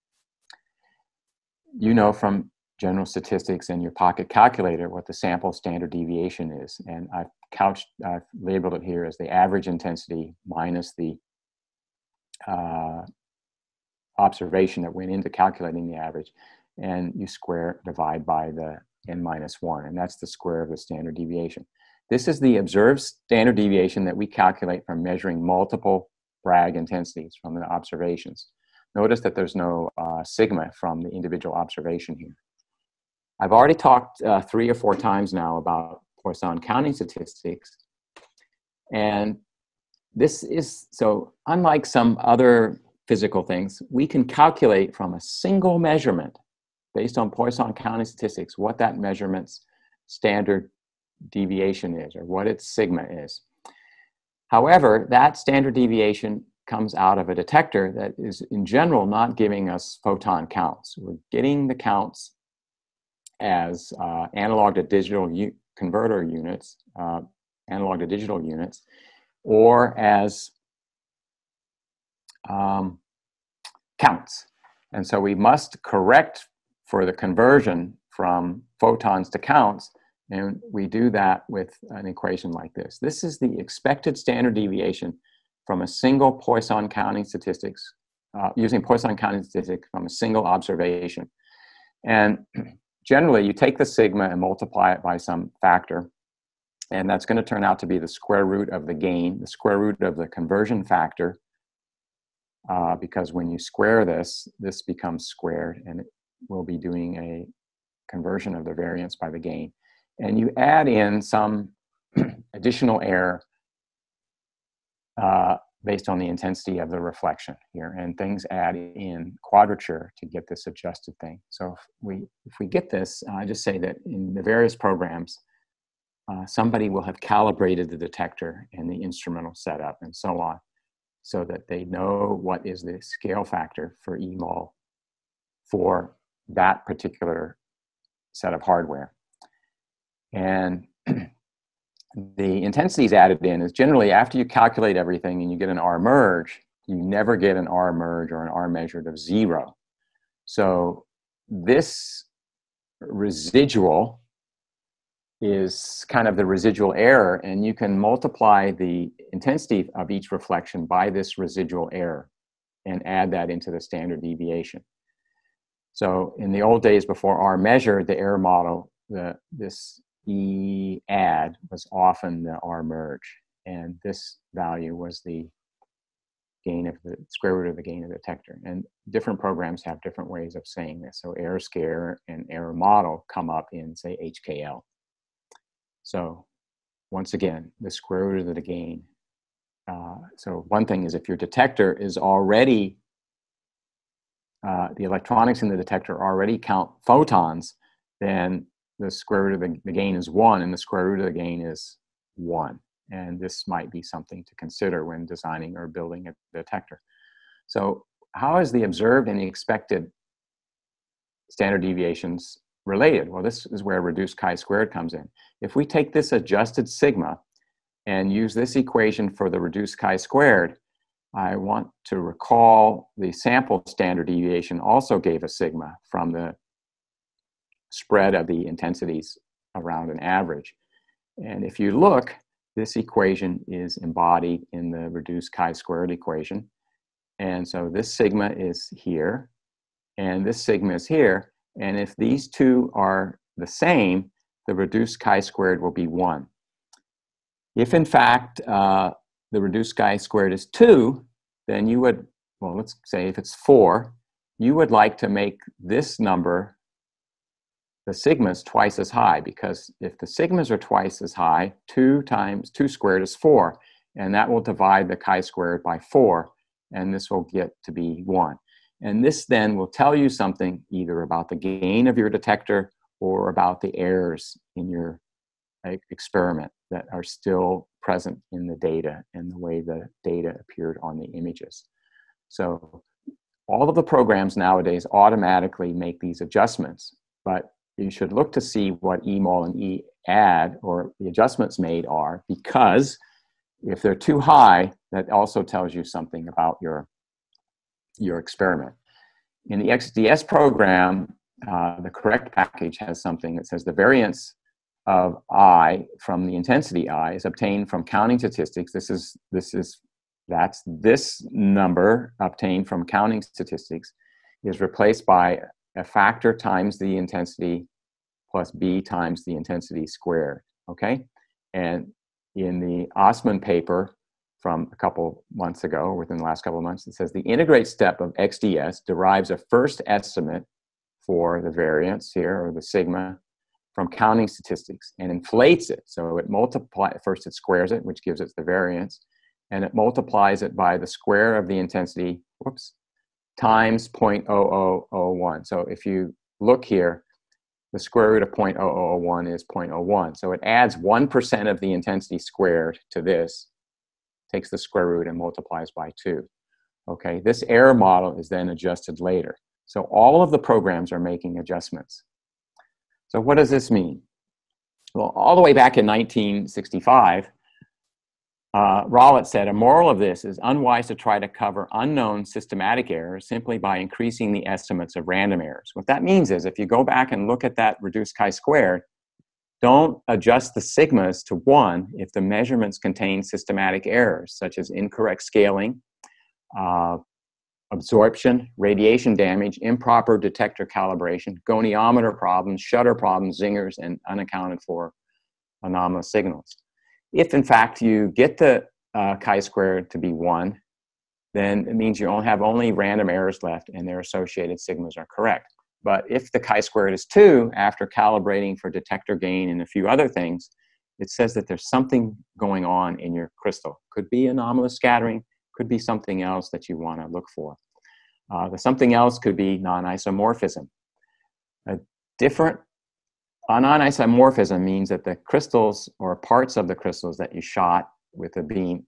[SPEAKER 2] You know from general statistics and your pocket calculator what the sample standard deviation is. And I've couched, I've labeled it here as the average intensity minus the uh, observation that went into calculating the average, and you square divide by the n minus 1, and that's the square of the standard deviation. This is the observed standard deviation that we calculate from measuring multiple Bragg intensities from the observations. Notice that there's no uh, sigma from the individual observation here. I've already talked uh, three or four times now about Poisson counting statistics, and this is so unlike some other physical things, we can calculate from a single measurement based on Poisson counting statistics what that measurement's standard deviation is or what its sigma is. However, that standard deviation comes out of a detector that is in general not giving us photon counts. We're getting the counts as uh, analog to digital converter units, uh, analog to digital units, or as um, counts. And so we must correct for the conversion from photons to counts, and we do that with an equation like this. This is the expected standard deviation from a single Poisson counting statistics, uh, using Poisson counting statistics from a single observation. And generally, you take the sigma and multiply it by some factor, and that's going to turn out to be the square root of the gain, the square root of the conversion factor, uh, because when you square this, this becomes squared and it will be doing a conversion of the variance by the gain. And you add in some additional error uh, based on the intensity of the reflection here and things add in quadrature to get this adjusted thing. So if we, if we get this, I just say that in the various programs, uh, somebody will have calibrated the detector and the instrumental setup and so on so that they know what is the scale factor for EMOL for that particular set of hardware. And the intensities added in is generally after you calculate everything and you get an R merge, you never get an R merge or an R measured of zero. So this residual is kind of the residual error, and you can multiply the intensity of each reflection by this residual error and add that into the standard deviation. So in the old days before R measured the error model, the, this E add was often the R merge, and this value was the gain of the square root of the gain of the detector. And different programs have different ways of saying this. So error scare and error model come up in, say, HKL. So once again, the square root of the gain. Uh, so one thing is if your detector is already, uh, the electronics in the detector already count photons, then the square root of the, the gain is one and the square root of the gain is one. And this might be something to consider when designing or building a detector. So how is the observed and the expected standard deviations related? Well, this is where reduced chi-squared comes in. If we take this adjusted sigma and use this equation for the reduced chi-squared, I want to recall the sample standard deviation also gave a sigma from the spread of the intensities around an average. And if you look, this equation is embodied in the reduced chi-squared equation. And so this sigma is here, and this sigma is here. And if these two are the same, the reduced chi-squared will be 1. If in fact uh, the reduced chi-squared is 2, then you would, well, let's say if it's 4, you would like to make this number the sigmas twice as high because if the sigmas are twice as high, 2 times 2 squared is 4, and that will divide the chi-squared by 4, and this will get to be 1. And this then will tell you something either about the gain of your detector or about the errors in your uh, experiment that are still present in the data and the way the data appeared on the images. So all of the programs nowadays automatically make these adjustments, but you should look to see what emol and e add or the adjustments made are because if they're too high, that also tells you something about your, your experiment. In the XDS program, uh, the correct package has something that says the variance of I from the intensity I is obtained from counting statistics. This is, this is, that's this number obtained from counting statistics is replaced by a factor times the intensity plus b times the intensity squared, okay? And in the Assmann paper from a couple months ago, within the last couple of months, it says the integrate step of XDS derives a first estimate for the variance here, or the sigma, from counting statistics and inflates it. So it multiplies, first it squares it, which gives it the variance, and it multiplies it by the square of the intensity, whoops, times 0.0001. So if you look here, the square root of 0.0001 is 0.01. So it adds 1% of the intensity squared to this, takes the square root and multiplies by 2. Okay, this error model is then adjusted later. So all of the programs are making adjustments. So what does this mean? Well, all the way back in 1965, uh, Rollett said, a moral of this is unwise to try to cover unknown systematic errors simply by increasing the estimates of random errors. What that means is if you go back and look at that reduced chi-squared, don't adjust the sigmas to one if the measurements contain systematic errors, such as incorrect scaling, uh, absorption, radiation damage, improper detector calibration, goniometer problems, shutter problems, zingers, and unaccounted for anomalous signals. If in fact you get the uh, chi-squared to be one, then it means you only have only random errors left and their associated sigmas are correct. But if the chi-squared is two, after calibrating for detector gain and a few other things, it says that there's something going on in your crystal. Could be anomalous scattering, could be something else that you want to look for. Uh, the something else could be non-isomorphism. A different non-isomorphism means that the crystals or parts of the crystals that you shot with a beam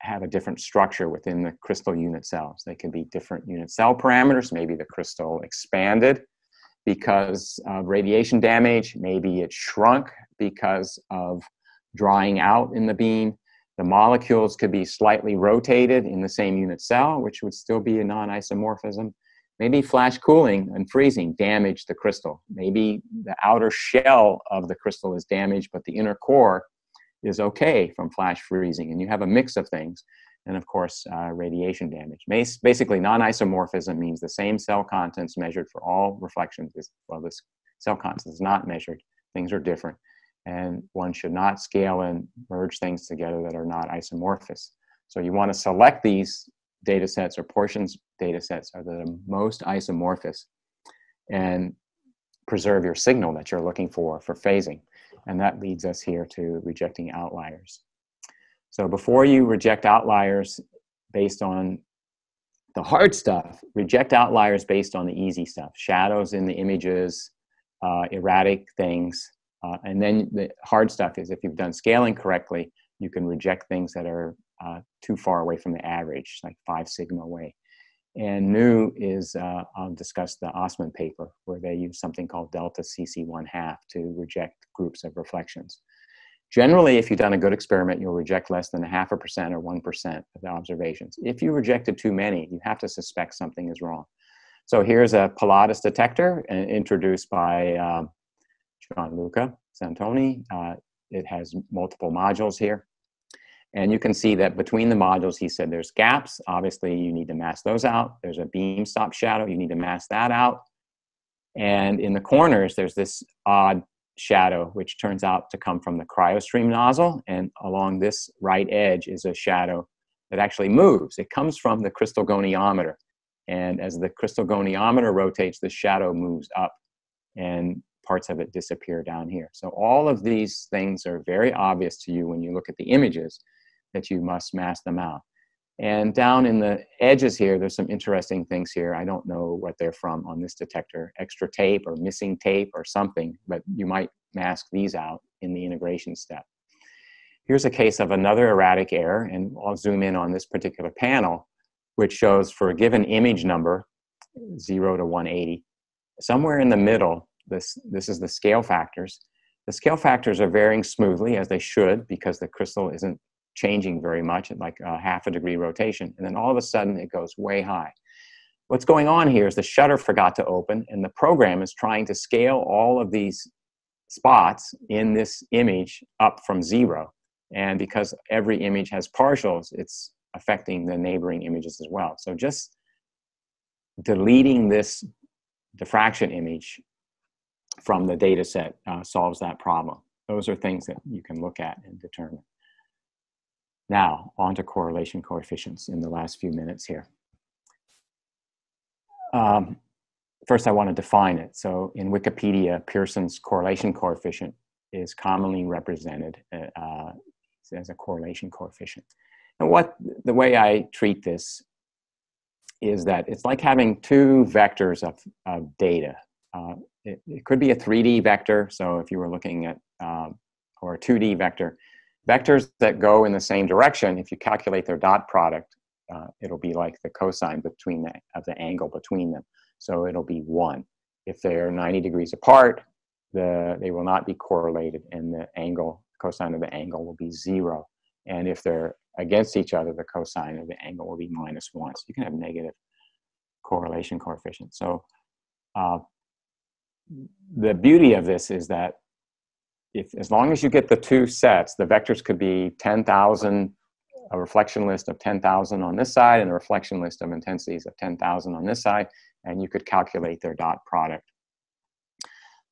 [SPEAKER 2] have a different structure within the crystal unit cells. They can be different unit cell parameters. Maybe the crystal expanded because of radiation damage. Maybe it shrunk because of drying out in the beam. The molecules could be slightly rotated in the same unit cell, which would still be a non-isomorphism. Maybe flash cooling and freezing damage the crystal. Maybe the outer shell of the crystal is damaged, but the inner core is okay from flash freezing. And you have a mix of things. And of course, uh, radiation damage. Basically, non isomorphism means the same cell contents measured for all reflections. Well, this cell contents is not measured, things are different. And one should not scale and merge things together that are not isomorphous. So you want to select these data sets or portions data sets are the most isomorphous and preserve your signal that you're looking for for phasing. And that leads us here to rejecting outliers. So before you reject outliers based on the hard stuff, reject outliers based on the easy stuff, shadows in the images, uh, erratic things. Uh, and then the hard stuff is if you've done scaling correctly, you can reject things that are uh, too far away from the average, like five sigma away. And new is, uh, I'll discuss the Assmann paper, where they use something called delta CC1 half to reject groups of reflections. Generally, if you've done a good experiment, you'll reject less than a half a percent or 1% of the observations. If you rejected too many, you have to suspect something is wrong. So here's a Pilatus detector uh, introduced by um, Gianluca Santoni. Uh, it has multiple modules here. And you can see that between the modules, he said there's gaps. Obviously, you need to mask those out. There's a beam stop shadow. You need to mask that out. And in the corners, there's this odd shadow, which turns out to come from the cryostream nozzle. And along this right edge is a shadow that actually moves. It comes from the crystal goniometer. And as the crystal goniometer rotates, the shadow moves up and parts of it disappear down here. So all of these things are very obvious to you when you look at the images that you must mask them out. And down in the edges here, there's some interesting things here. I don't know what they're from on this detector, extra tape or missing tape or something, but you might mask these out in the integration step. Here's a case of another erratic error, and I'll zoom in on this particular panel, which shows for a given image number, 0 to 180, somewhere in the middle, this, this is the scale factors. The scale factors are varying smoothly, as they should, because the crystal isn't changing very much at like a half a degree rotation. And then all of a sudden it goes way high. What's going on here is the shutter forgot to open and the program is trying to scale all of these spots in this image up from zero. And because every image has partials, it's affecting the neighboring images as well. So just deleting this diffraction image from the data set uh, solves that problem. Those are things that you can look at and determine. Now, on to correlation coefficients in the last few minutes here. Um, first, I want to define it. So in Wikipedia, Pearson's correlation coefficient is commonly represented uh, as a correlation coefficient. And what the way I treat this is that it's like having two vectors of, of data. Uh, it, it, could be a 3D vector. So if you were looking at, um, or a 2D vector, Vectors that go in the same direction, if you calculate their dot product, uh, it'll be like the cosine between the, of the angle between them. So it'll be one. If they're 90 degrees apart, the, they will not be correlated and the angle, cosine of the angle will be zero. And if they're against each other, the cosine of the angle will be minus one. So you can have negative correlation coefficient. So uh, the beauty of this is that if as long as you get the two sets, the vectors could be 10,000, a reflection list of 10,000 on this side and a reflection list of intensities of 10,000 on this side, and you could calculate their dot product,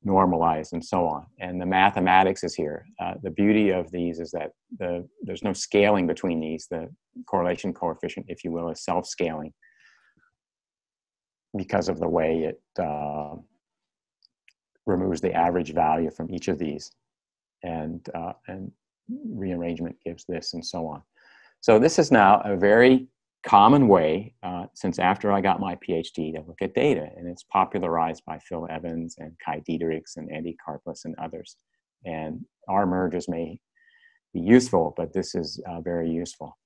[SPEAKER 2] normalize, and so on. And the mathematics is here. Uh, the beauty of these is that the, there's no scaling between these. The correlation coefficient, if you will, is self-scaling because of the way it uh, removes the average value from each of these and, uh, and rearrangement gives this and so on. So this is now a very common way uh, since after I got my PhD to look at data and it's popularized by Phil Evans and Kay Diederichs and Andy Karplus and others. And our mergers may be useful, but this is uh, very useful.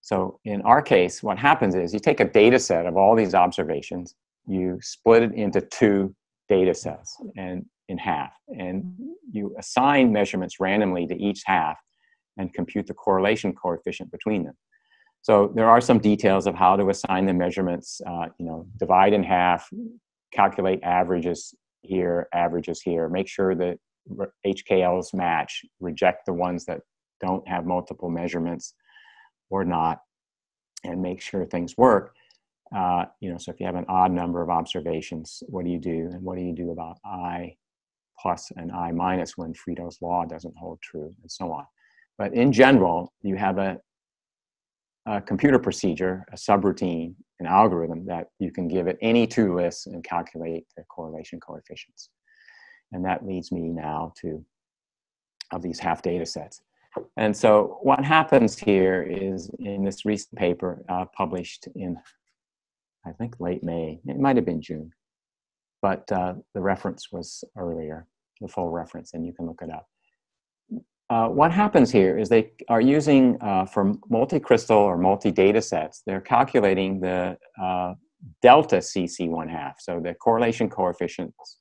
[SPEAKER 2] So in our case, what happens is you take a data set of all these observations, you split it into two data sets. And in half. And you assign measurements randomly to each half and compute the correlation coefficient between them. So there are some details of how to assign the measurements. Uh, you know, divide in half, calculate averages here, averages here. Make sure that HKLs match. Reject the ones that don't have multiple measurements or not, and make sure things work. Uh, you know, so if you have an odd number of observations, what do you do? And what do you do about I plus and I minus when Friedel's law doesn't hold true, and so on. But in general, you have a, a computer procedure, a subroutine, an algorithm that you can give it any two lists and calculate the correlation coefficients. And that leads me now to of these half data sets. And so what happens here is in this recent paper uh, published in, I think, late May, it might have been June, but uh, the reference was earlier, the full reference, and you can look it up. Uh, what happens here is they are using, uh, for multi-crystal or multi-data sets, they're calculating the uh, delta CC1 half, so the correlation coefficients,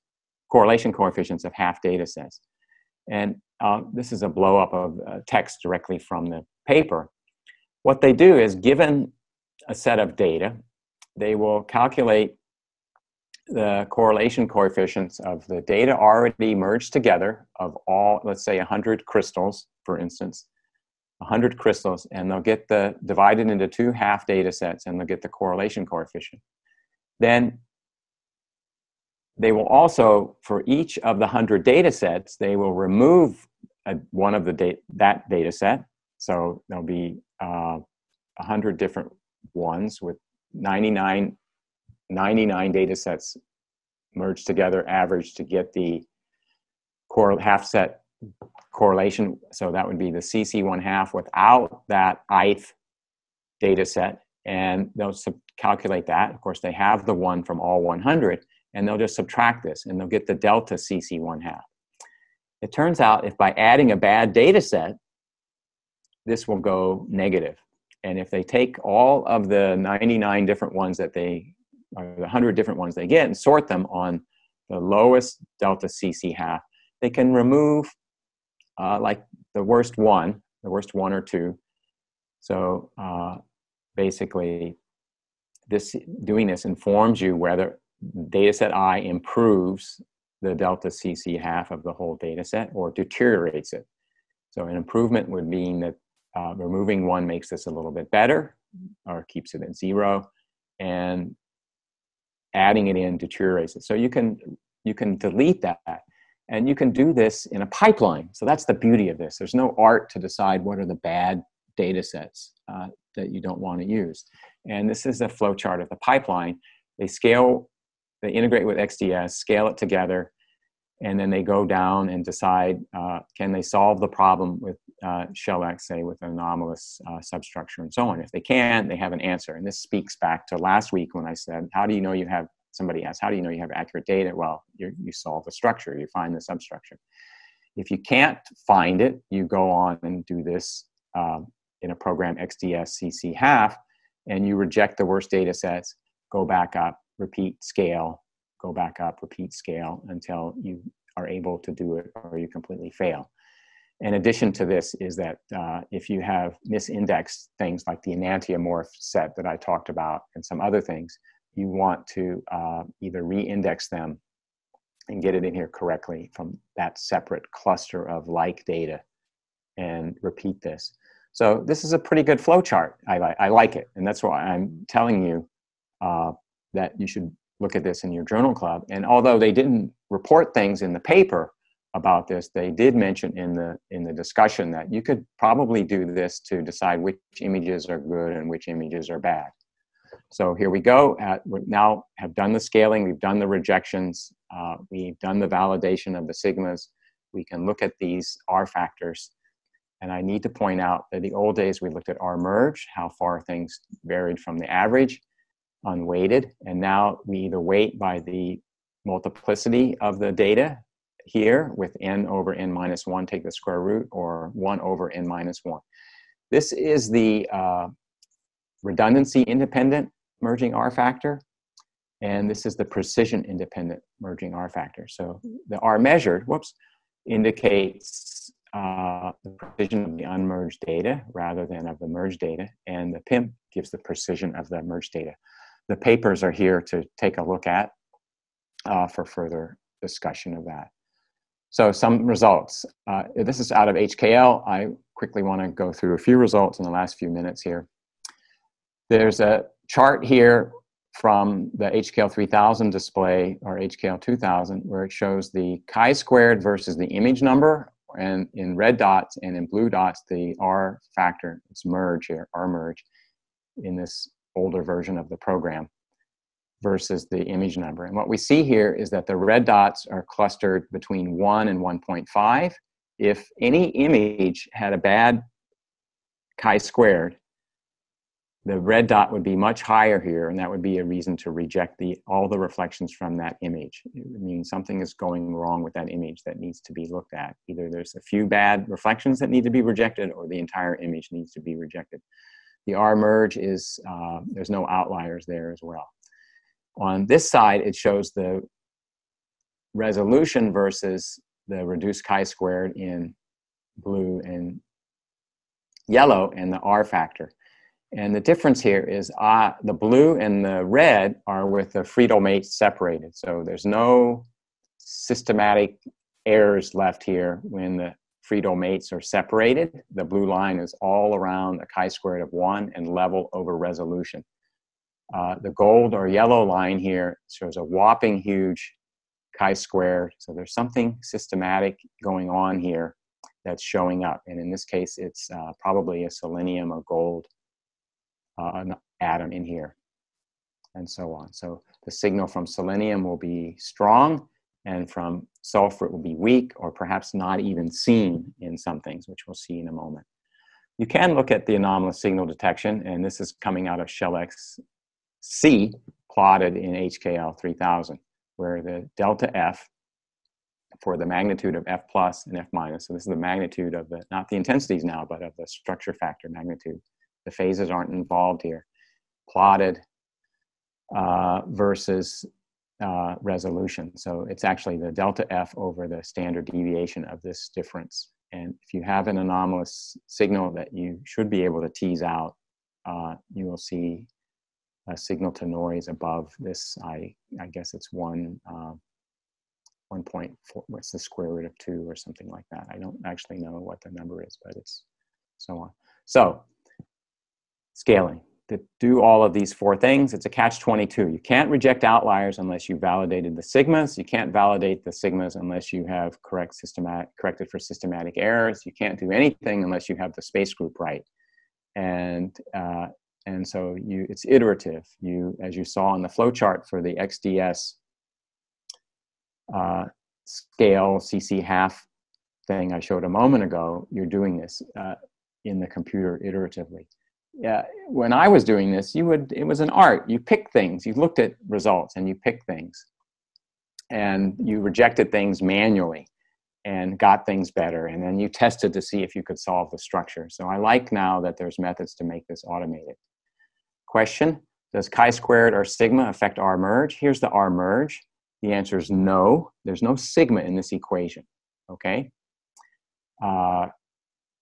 [SPEAKER 2] correlation coefficients of half data sets. And uh, this is a blow up of uh, text directly from the paper. What they do is given a set of data, they will calculate the correlation coefficients of the data already merged together of all, let's say 100 crystals, for instance, 100 crystals, and they'll get the divided into two half data sets and they'll get the correlation coefficient. Then they will also, for each of the 100 data sets, they will remove a, one of the data, that data set. So there'll be uh, 100 different ones with 99 99 data sets merged together, averaged to get the half set correlation. So that would be the CC one half without that ith data set. And they'll sub- calculate that. Of course, they have the one from all 100, and they'll just subtract this, and they'll get the delta CC one half. It turns out if by adding a bad data set, this will go negative. And if they take all of the 99 different ones that they the 100 different ones they get and sort them on the lowest delta CC half, they can remove uh, like the worst one, the worst one or two. So uh, basically, this doing this informs you whether dataset I improves the delta CC half of the whole dataset or deteriorates it. So an improvement would mean that uh, removing one makes this a little bit better or keeps it at zero, and adding it in deteriorates it. So you can you can delete that and you can do this in a pipeline. So that's the beauty of this. There's no art to decide what are the bad data sets uh, that you don't want to use. And this is a flow chart of the pipeline. They scale, they integrate with XDS, scale it together, and then they go down and decide uh, can they solve the problem with uh, SHELX, say with an anomalous uh, substructure and so on. If they can, they have an answer. And this speaks back to last week when I said, how do you know you have, somebody asked, how do you know you have accurate data? Well, you solve the structure, you find the substructure. If you can't find it, you go on and do this um, in a program XDS CC half, and you reject the worst data sets, go back up, repeat, scale, go back up, repeat, scale until you are able to do it or you completely fail. In addition to this is that uh, if you have misindexed things like the enantiomorph set that I talked about and some other things, you want to uh, either re-index them and get it in here correctly from that separate cluster of like data and repeat this. So this is a pretty good flow chart. I, I like it. And that's why I'm telling you uh, that you should look at this in your journal club. And although they didn't report things in the paper, about this, they did mention in the in the discussion that you could probably do this to decide which images are good and which images are bad. So here we go. At, we now have done the scaling, we've done the rejections, uh, we've done the validation of the sigmas. We can look at these R factors. And I need to point out that the old days we looked at R merge, how far things varied from the average, unweighted. And now we either weight by the multiplicity of the data here with n over n minus 1, take the square root, or 1 over n minus 1. This is the uh, redundancy independent merging R factor, and this is the precision independent merging R factor. So the R measured, whoops, indicates uh, the precision of the unmerged data rather than of the merged data, and the PIMP gives the precision of the merged data. The papers are here to take a look at uh, for further discussion of that. So some results. Uh, this is out of HKL. I quickly want to go through a few results in the last few minutes here. There's a chart here from the HKL 3000 display or HKL 2000 where it shows the chi-squared versus the image number and in red dots and in blue dots the R factor, it's merge here, R merge in this older version of the program versus the image number. And what we see here is that the red dots are clustered between 1 and 1.5. If any image had a bad chi-squared, the red dot would be much higher here, and that would be a reason to reject the, all the reflections from that image. It means something is going wrong with that image that needs to be looked at. Either there's a few bad reflections that need to be rejected, or the entire image needs to be rejected. The R merge is, uh, there's no outliers there as well. On this side, it shows the resolution versus the reduced chi-squared in blue and yellow and the R factor. And the difference here is uh, the blue and the red are with the Friedel mates separated. So there's no systematic errors left here when the Friedel mates are separated. The blue line is all around a chi-squared of 1 and level over resolution. Uh, the gold or yellow line here shows a whopping huge chi-square. So there's something systematic going on here that's showing up. And in this case, it's uh, probably a selenium or gold uh, atom in here and so on. So the signal from selenium will be strong and from sulfur it will be weak or perhaps not even seen in some things, which we'll see in a moment. You can look at the anomalous signal detection, and this is coming out of SHELX-C plotted in HKL 3000, where the delta F for the magnitude of F plus and F minus, so this is the magnitude of the, not the intensities now, but of the structure factor magnitude, the phases aren't involved here, plotted uh, versus uh, resolution. So it's actually the delta F over the standard deviation of this difference. And if you have an anomalous signal that you should be able to tease out, uh, you will see a signal to noise above this. I, I guess it's one, uh, 1.4, what's the square root of two or something like that. I don't actually know what the number is, but it's so on. So scaling. To do all of these four things, it's a catch-22. You can't reject outliers unless you validated the sigmas. You can't validate the sigmas unless you have correct systematic, corrected for systematic errors. You can't do anything unless you have the space group right. And, uh, and so you, it's iterative. You, as you saw in the flowchart for the XDS uh, scale CC half thing I showed a moment ago, you're doing this uh, in the computer iteratively yeah, when I was doing this, you would it was an art. You pick things. You looked at results and you picked things, and you rejected things manually, and got things better. And then you tested to see if you could solve the structure. So I like now that there's methods to make this automated. Question: Does chi-squared or sigma affect R merge? Here's the R merge. The answer is no. There's no sigma in this equation. Okay. Uh,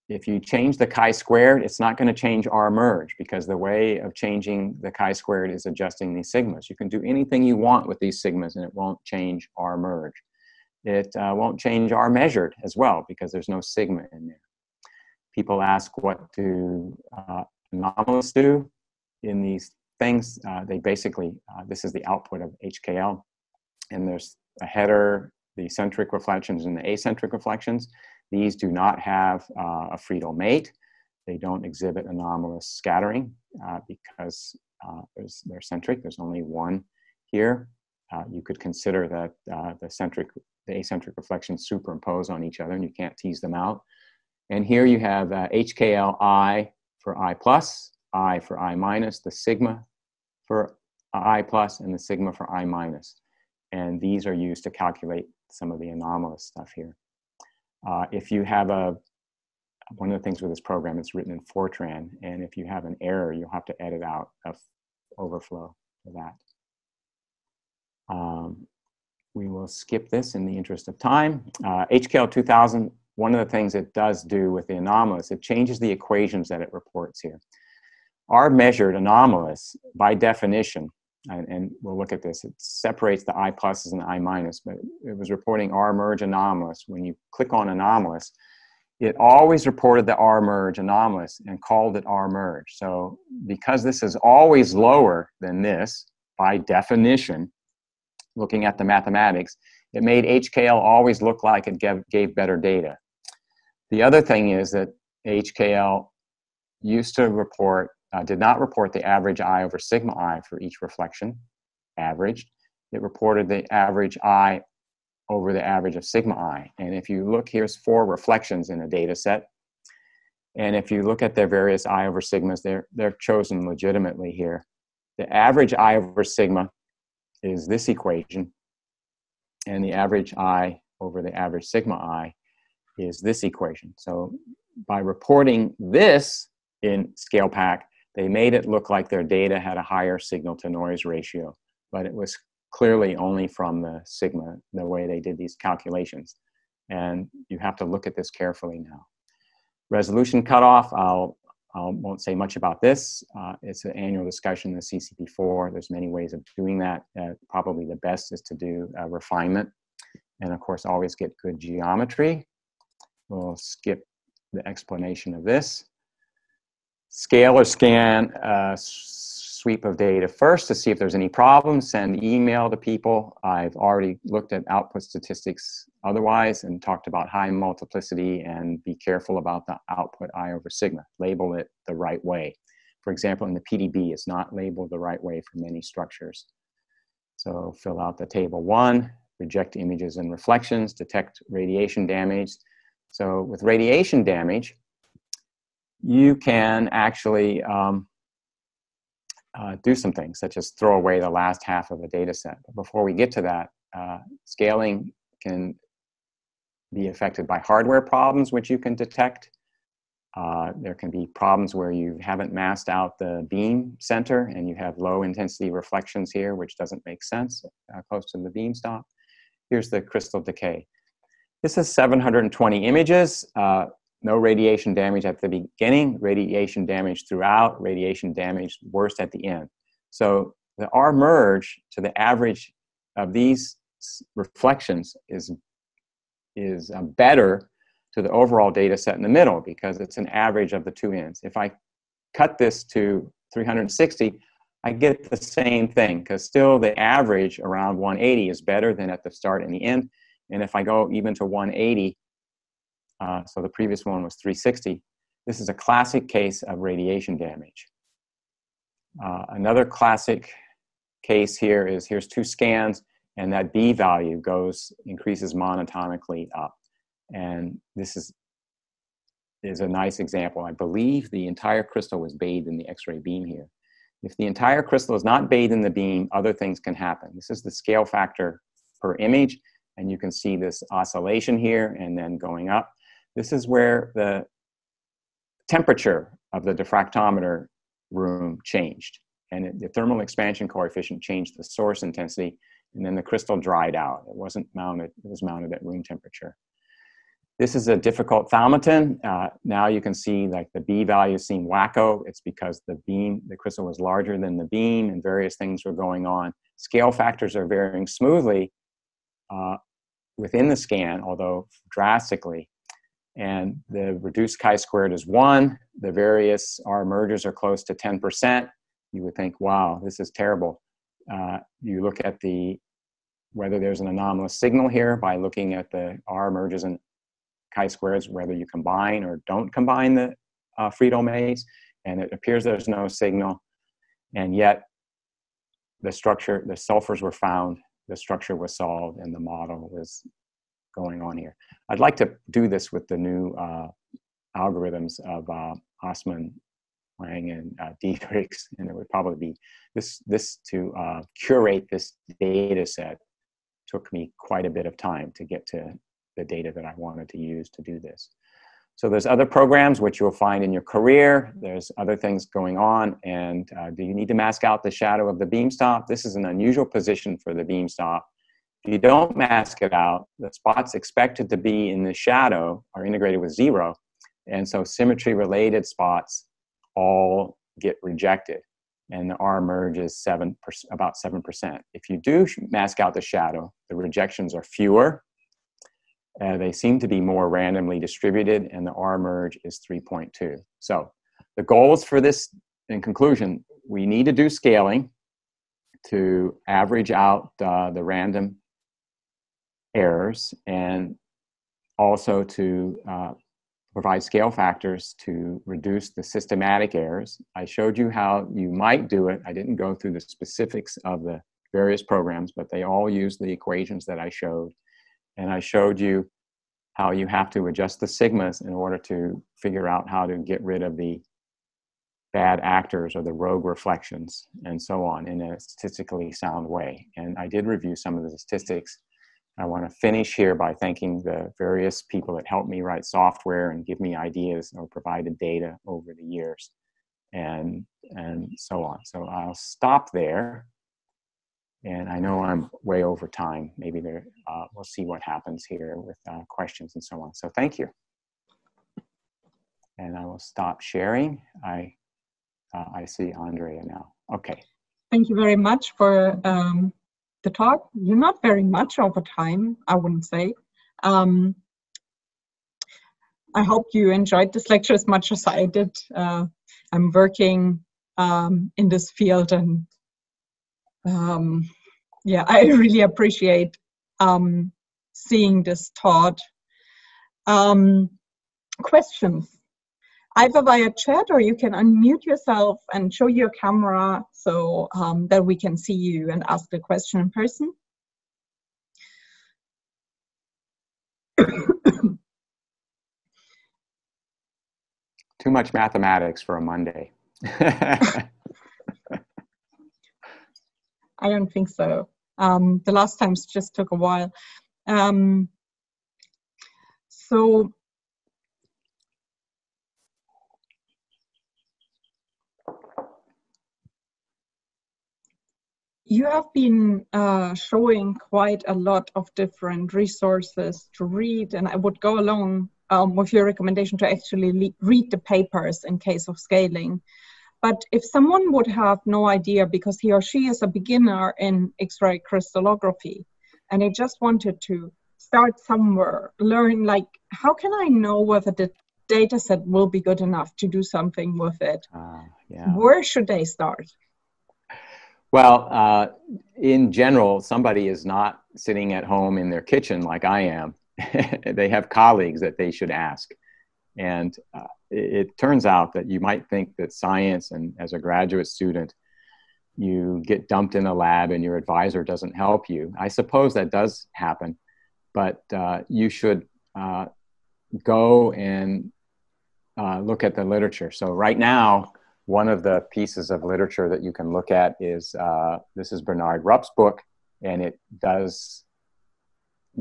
[SPEAKER 2] if you change the chi-squared, it's not going to change R merge because the way of changing the chi-squared is adjusting these sigmas. You can do anything you want with these sigmas and it won't change R merge. It uh, won't change R measured as well because there's no sigma in there. People ask what do uh, do in these things. Uh, they basically, uh, this is the output of HKL and there's a header, the centric reflections and the acentric reflections these do not have uh, a Friedel mate. They don't exhibit anomalous scattering uh, because uh, they're centric. There's only one here. Uh, you could consider that uh, the centric, the acentric reflections superimpose on each other and you can't tease them out. And here you have HKL I for I plus, I for I minus, the sigma for I plus, and the sigma for I minus. And these are used to calculate some of the anomalous stuff here. Uh, if you have a, one of the things with this program, it's written in Fortran, and if you have an error, you'll have to edit out a overflow for that. Um, we will skip this in the interest of time. Uh, HKL 2000 one of the things it does do with the anomalous, it changes the equations that it reports here. R measured anomalous, by definition, and, and, we'll look at this, it separates the I pluses and the I minus, but it was reporting R merge anomalous. When you click on anomalous, it always reported the R merge anomalous and called it R merge. So because this is always lower than this, by definition, looking at the mathematics, it made HKL always look like it gave, gave better data. The other thing is that HKL used to report, uh, did not report the average I over sigma I for each reflection, averaged. It reported the average I over the average of sigma I. And if you look, here's four reflections in a data set. And if you look at their various I over sigmas, they're, they're chosen legitimately here. The average I over sigma is this equation, and the average I over the average sigma I is this equation. So by reporting this in ScalePack, they made it look like their data had a higher signal to noise ratio, but it was clearly only from the sigma, the way they did these calculations. And you have to look at this carefully now. Resolution cutoff, I'll, I won't say much about this. Uh, it's an annual discussion in the CCP4. There's many ways of doing that. Uh, probably the best is to do a refinement. And of course, always get good geometry. We'll skip the explanation of this. Scale or scan uh, sweep of data first to see if there's any problems, send email to people. I've already looked at output statistics otherwise and talked about high multiplicity and be careful about the output I over sigma. Label it the right way. For example, in the PDB, it's not labeled the right way for many structures. So fill out the table one, reject images and reflections, detect radiation damage. So with radiation damage, you can actually um, uh, do some things, such as throw away the last half of a data set. But before we get to that, uh, scaling can be affected by hardware problems, which you can detect. Uh, there can be problems where you haven't masked out the beam center and you have low intensity reflections here, which doesn't make sense uh, close to the beam stop. Here's the crystal decay. This is 720 images. Uh, no radiation damage at the beginning, radiation damage throughout, radiation damage worst at the end. So the R merge to the average of these reflections is, is uh, better to the overall data set in the middle because it's an average of the two ends. If I cut this to 360, I get the same thing because still the average around 180 is better than at the start and the end. And if I go even to 180, uh, so the previous one was 360. This is a classic case of radiation damage. Uh, another classic case here is here's two scans and that B value goes, increases monotonically up. And this is, is a nice example. I believe the entire crystal was bathed in the X-ray beam here. If the entire crystal is not bathed in the beam, other things can happen. This is the scale factor per image, and you can see this oscillation here and then going up. This is where the temperature of the diffractometer room changed. And it, the thermal expansion coefficient changed the source intensity, and then the crystal dried out. It wasn't mounted, it was mounted at room temperature. This is a difficult thaumatin. Uh, now you can see like the B values seem wacko. It's because the beam, the crystal was larger than the beam and various things were going on. Scale factors are varying smoothly uh, within the scan, although drastically and the reduced chi-squared is 1. The various R mergers are close to 10%. You would think, wow, this is terrible. Uh, you look at the whether there's an anomalous signal here by looking at the R merges and chi-squareds, whether you combine or don't combine the uh, Friedel mates, and it appears there's no signal, and yet the structure, the sulfurs were found, the structure was solved, and the model was going on here. I'd like to do this with the new uh, algorithms of uh, Assmann, Wang, and uh, Diederichs, and it would probably be this, this to uh, curate this data set took me quite a bit of time to get to the data that I wanted to use to do this. So there's other programs which you'll find in your career. There's other things going on. And uh, do you need to mask out the shadow of the beam stop? This is an unusual position for the beam stop If you don't mask it out, the spots expected to be in the shadow are integrated with zero. And so symmetry related spots all get rejected. And the R merge is seven about 7%. If you do mask out the shadow, the rejections are fewer. Uh, they seem to be more randomly distributed, and the R merge is 3.2. So the goals for this, in conclusion, we need to do scaling to average out uh, the random errors and also to uh, provide scale factors to reduce the systematic errors. I showed you how you might do it. I didn't go through the specifics of the various programs, but they all use the equations that I showed. And I showed you how you have to adjust the sigmas in order to figure out how to get rid of the bad actors or the rogue reflections and so on in a statistically sound way. And I did review some of the statistics. I want to finish here by thanking the various people that helped me write software and give me ideas or provided data over the years and and so on. So I'll stop there. And I know I'm way over time. Maybe there, uh, we'll see what happens here with uh, questions and so on. So thank you. And I will stop sharing. I uh, I see Andrea now. Okay.
[SPEAKER 1] Thank you very much for um, the talk. You're not very much over time, I wouldn't say. Um, I hope you enjoyed this lecture as much as I did. Uh, I'm working um, in this field and um, yeah, I really appreciate um, seeing this taught. Um, questions? Either via chat or you can unmute yourself and show your camera so um, that we can see you and ask the question in person.
[SPEAKER 2] Too much mathematics for a Monday. I
[SPEAKER 1] don't think so. Um, the last times just took a while. Um, so you have been uh, showing quite a lot of different resources to read, and I would go along um, with your recommendation to actually read the papers in case of scaling. But if someone would have no idea because he or she is a beginner in X-ray crystallography, and they just wanted to start somewhere, learn like how can I know whether the data set will be good enough to do something with it? Uh, yeah. Where should they start?
[SPEAKER 2] Well, uh, in general, somebody is not sitting at home in their kitchen like I am. they have colleagues that they should ask. And uh, it, it, turns out that you might think that science, and as a graduate student, you get dumped in a lab and your advisor doesn't help you. I suppose that does happen, but uh, you should uh, go and uh, look at the literature. So, right now, one of the pieces of literature that you can look at is uh, this is Bernard Rupp's book, and it does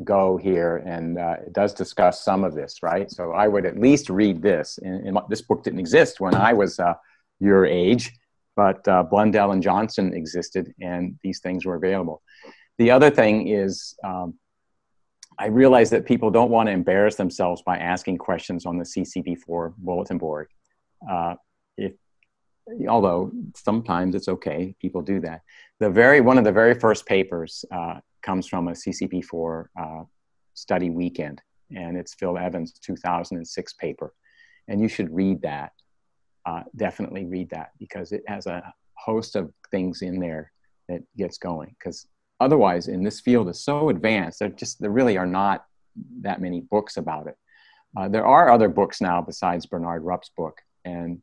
[SPEAKER 2] go here and uh, it does discuss some of this, right? So I would at least read this. And, and this book didn't exist when I was uh, your age, but uh, Blundell and Johnson existed, and these things were available. The other thing is, um, I realize that people don't want to embarrass themselves by asking questions on the CCP4 bulletin board. Uh, if although sometimes it's okay, people do that. The very one of the very first papers uh, comes from a CCP4 uh, study weekend, and it's Phil Evans' 2006 paper, and you should read that. Uh, definitely read that because it has a host of things in there that gets going. Because otherwise, in this field is so advanced, there just there really are not that many books about it. Uh, there are other books now besides Bernard Rupp's book, and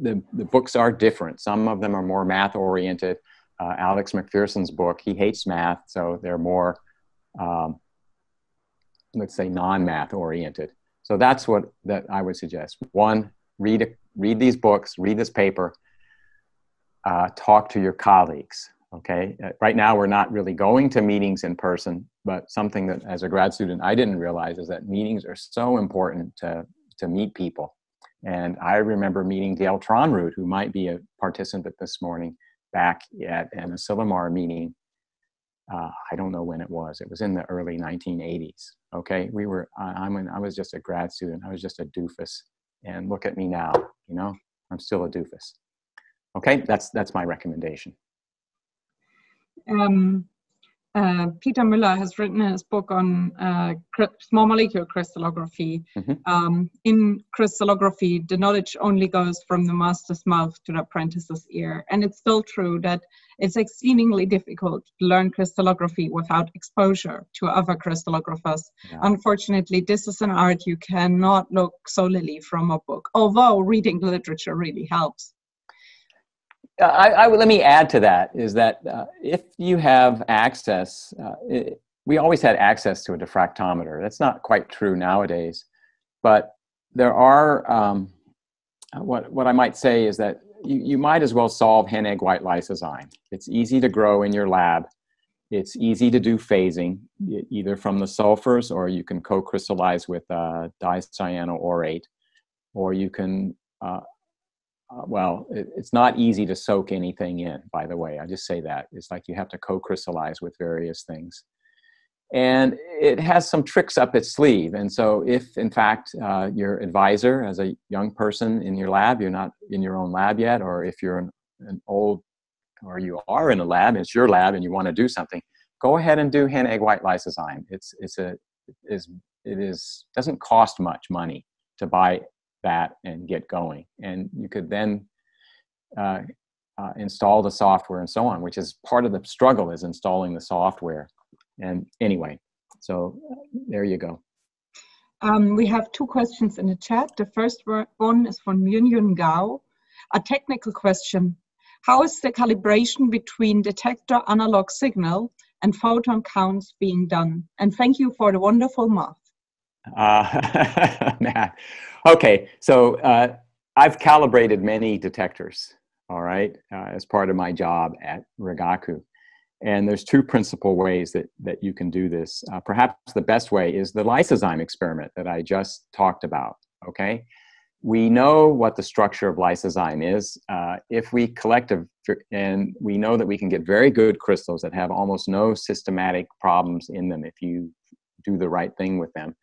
[SPEAKER 2] the, the books are different. Some of them are more math oriented. Uh, Alex McPherson's book, he hates math, so they're more, um, let's say, non-math oriented. So that's what that I would suggest. One, read read these books, read this paper, uh, talk to your colleagues. Okay, uh, right now we're not really going to meetings in person, but something that as a grad student I didn't realize is that meetings are so important to to meet people and I remember meeting Dale Tronrud, who might be a participant this morning, back at an Asilomar meeting uh, I don't know when it was. It was in the early 1980s. Okay, we were. I, I'm. An, I was just a grad student. I was just a doofus, and look at me now. You know, I'm still a doofus. Okay, that's that's my recommendation.
[SPEAKER 1] Um, uh, Peter Müller has written his book on uh, small molecule crystallography. Mm-hmm. Um, in crystallography, the knowledge only goes from the master's mouth to the apprentice's ear. And it's still true that it's exceedingly difficult to learn crystallography without exposure to other crystallographers. Yeah. Unfortunately, this is an art you cannot look solely from a book, although reading the literature really helps.
[SPEAKER 2] I, I, let me add to that is that uh, if you have access, uh, it, we always had access to a diffractometer. That's not quite true nowadays, but there are um, what what I might say is that you, you might as well solve hen egg white lysozyme. It's easy to grow in your lab. It's easy to do phasing, either from the sulfurs or you can co-crystallize with uh, dicyanoaurate, or you can uh, uh, well, it, it's not easy to soak anything in, by the way. I just say that. It's like you have to co crystallize with various things. And it has some tricks up its sleeve. And so, if in fact uh, your advisor, as a young person in your lab, you're not in your own lab yet, or if you're an, an old, or you are in a lab, it's your lab, and you want to do something, go ahead and do hen egg white lysozyme. It's it's a is it is doesn't cost much money to buy that and get going. And you could then uh, uh, install the software and so on, which is part of the struggle is installing the software. And anyway, so there you go.
[SPEAKER 1] Um, we have two questions in the chat. The first one is from Yun Yun Gao. A technical question. How is the calibration between detector analog signal and photon counts being done? And thank you for the wonderful math.
[SPEAKER 2] Uh, Matt. Okay, so uh, I've calibrated many detectors, all right, uh, as part of my job at Rigaku. And there's two principal ways that, that you can do this. Uh, perhaps the best way is the lysozyme experiment that I just talked about, okay? We know what the structure of lysozyme is. Uh, if we collect a, and we know that we can get very good crystals that have almost no systematic problems in them if you do the right thing with them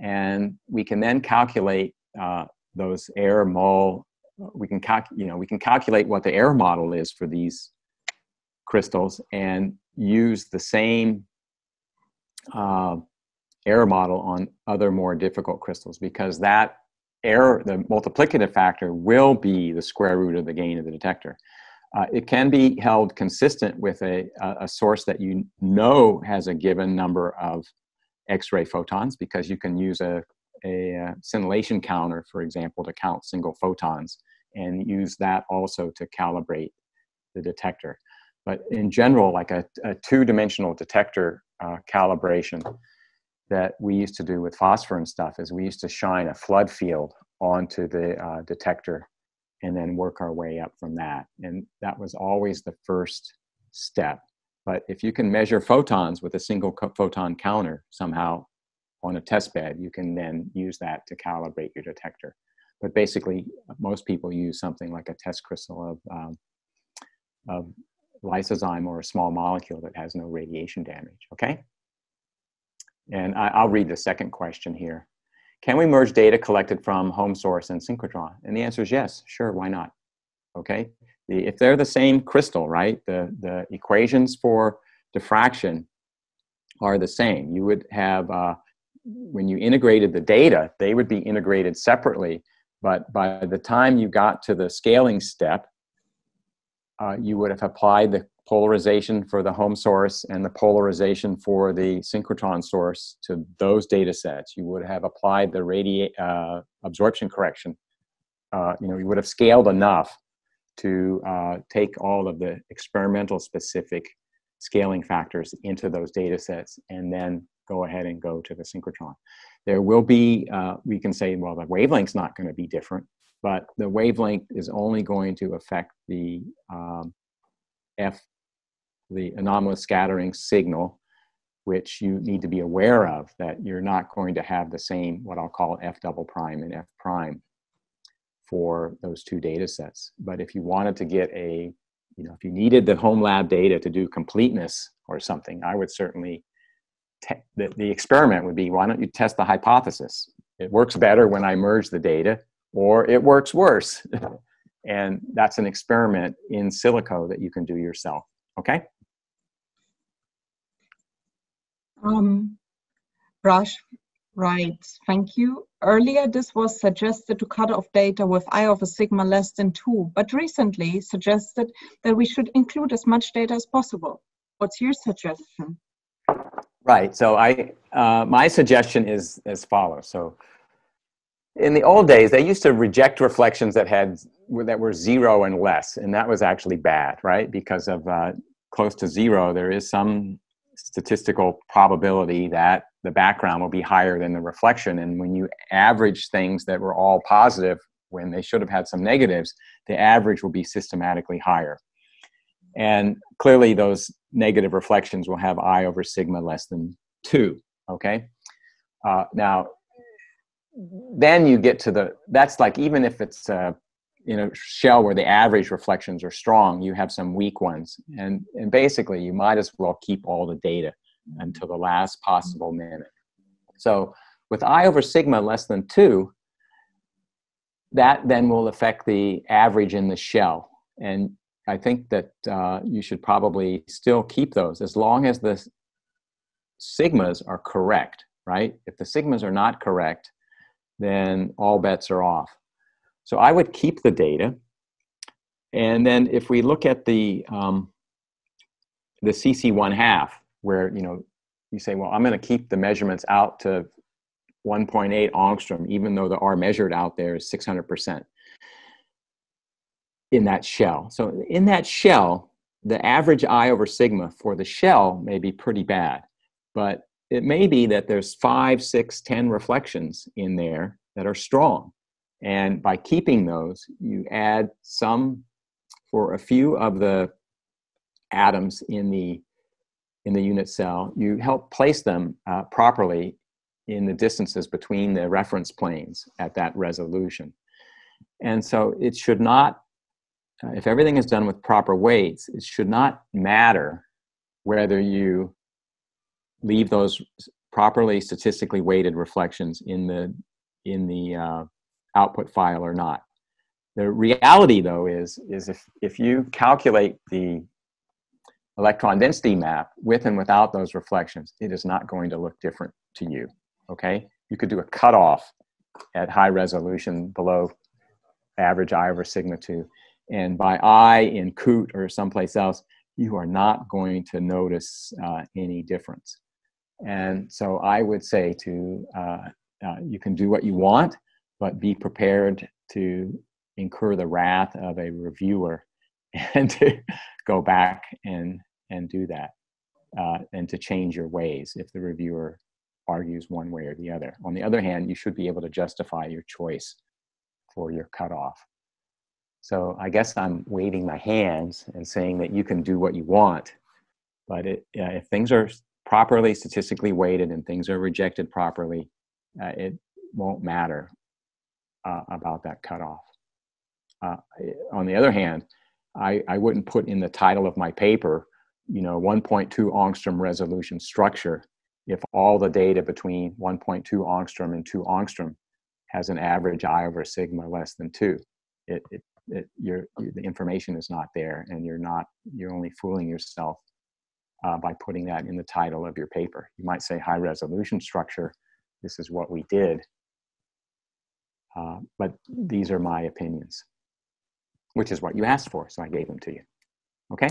[SPEAKER 2] and we can then calculate uh, those error mole. We can calc- you know we can calculate what the error model is for these crystals and use the same uh, error model on other more difficult crystals because that error, the multiplicative factor, will be the square root of the gain of the detector. Uh, it can be held consistent with a, a source that you know has a given number of X-ray photons because you can use a, a, uh, scintillation counter, for example, to count single photons and use that also to calibrate the detector. But in general, like a, a two-dimensional detector uh, calibration that we used to do with phosphor and stuff is we used to shine a flood field onto the uh, detector and then work our way up from that. And that was always the first step. But if you can measure photons with a single photon counter somehow on a test bed, you can then use that to calibrate your detector. But basically, most people use something like a test crystal of, um, of lysozyme or a small molecule that has no radiation damage, okay? And I, will read the second question here. Can we merge data collected from home source and synchrotron? And the answer is yes, sure, why not? Okay, the, if they're the same crystal, right, the, the equations for diffraction are the same. You would have, uh, when you integrated the data, they would be integrated separately, but by the time you got to the scaling step, uh, you would have applied the polarization for the home source and the polarization for the synchrotron source to those data sets. You would have applied the radi- uh, absorption correction. Uh, you know, you would have scaled enough to uh, take all of the experimental specific scaling factors into those data sets and then go ahead and go to the synchrotron. There will be, uh, we can say, well, the wavelength's not going to be different, but the wavelength is only going to affect the um, F, the anomalous scattering signal, which you need to be aware of, that you're not going to have the same, what I'll call F double prime and F prime for those two data sets. But if you wanted to get a, you know, if you needed the home lab data to do completeness or something, I would certainly, te- the, the experiment would be why don't you test the hypothesis? It works better when I merge the data, or it works worse. and that's an experiment in silico that you can do yourself. Okay?
[SPEAKER 1] Um, Raj writes, thank you. Earlier, this was suggested to cut off data with I of a sigma less than 2, but recently suggested that we should include as much data as possible. What's your suggestion?
[SPEAKER 2] Right. So I, uh, my suggestion is as follows. So in the old days, they used to reject reflections that had that were zero and less, and that was actually bad, right? Because of uh, close to zero, there is some statistical probability that the background will be higher than the reflection. And when you average things that were all positive when they should have had some negatives, the average will be systematically higher. And clearly, those negative reflections will have I over sigma less than 2. Okay? Uh, now, then you get to the, that's like even if it's a in a shell where the average reflections are strong, you have some weak ones. Mm-hmm. And, and basically, you might as well keep all the data mm-hmm. until the last possible mm-hmm. minute. So with I over sigma less than 2, that then will affect the average in the shell. And I think that uh, you should probably still keep those as long as the sigmas are correct, right? If the sigmas are not correct, then all bets are off. So I would keep the data. And then if we look at the, um, the CC one half, where, you know, you say, well, I'm going to keep the measurements out to 1.8 angstrom, even though the R measured out there is 600% in that shell. So in that shell, the average I over sigma for the shell may be pretty bad, but it may be that there's five, six, ten reflections in there that are strong. And by keeping those, you add some for a few of the atoms in the in the unit cell. You help place them uh, properly in the distances between the reference planes at that resolution. And so it should not, uh, if everything is done with proper weights, it should not matter whether you leave those properly statistically weighted reflections in the in the uh, output file or not. The reality, though, is, is if, if you calculate the electron density map with and without those reflections, it is not going to look different to you, okay? You could do a cutoff at high resolution below average I over sigma 2, and by I in COOT or someplace else, you are not going to notice uh, any difference. And so I would say to, uh, uh, you can do what you want, but be prepared to incur the wrath of a reviewer and to go back and and do that uh, and to change your ways if the reviewer argues one way or the other. On the other hand, you should be able to justify your choice for your cutoff. So I guess I'm waving my hands and saying that you can do what you want, but it, uh, if things are properly statistically weighted and things are rejected properly, uh, it won't matter uh, about that cutoff. Uh, on the other hand, I, I wouldn't put in the title of my paper, you know, 1.2 angstrom resolution structure if all the data between 1.2 angstrom and 2 angstrom has an average I over sigma less than 2. It, it, it, the information is not there and you're not, you're only fooling yourself uh, by putting that in the title of your paper. You might say high resolution structure, this is what we did, uh, but these are my opinions, which is what you asked for, so I gave them to you. Okay?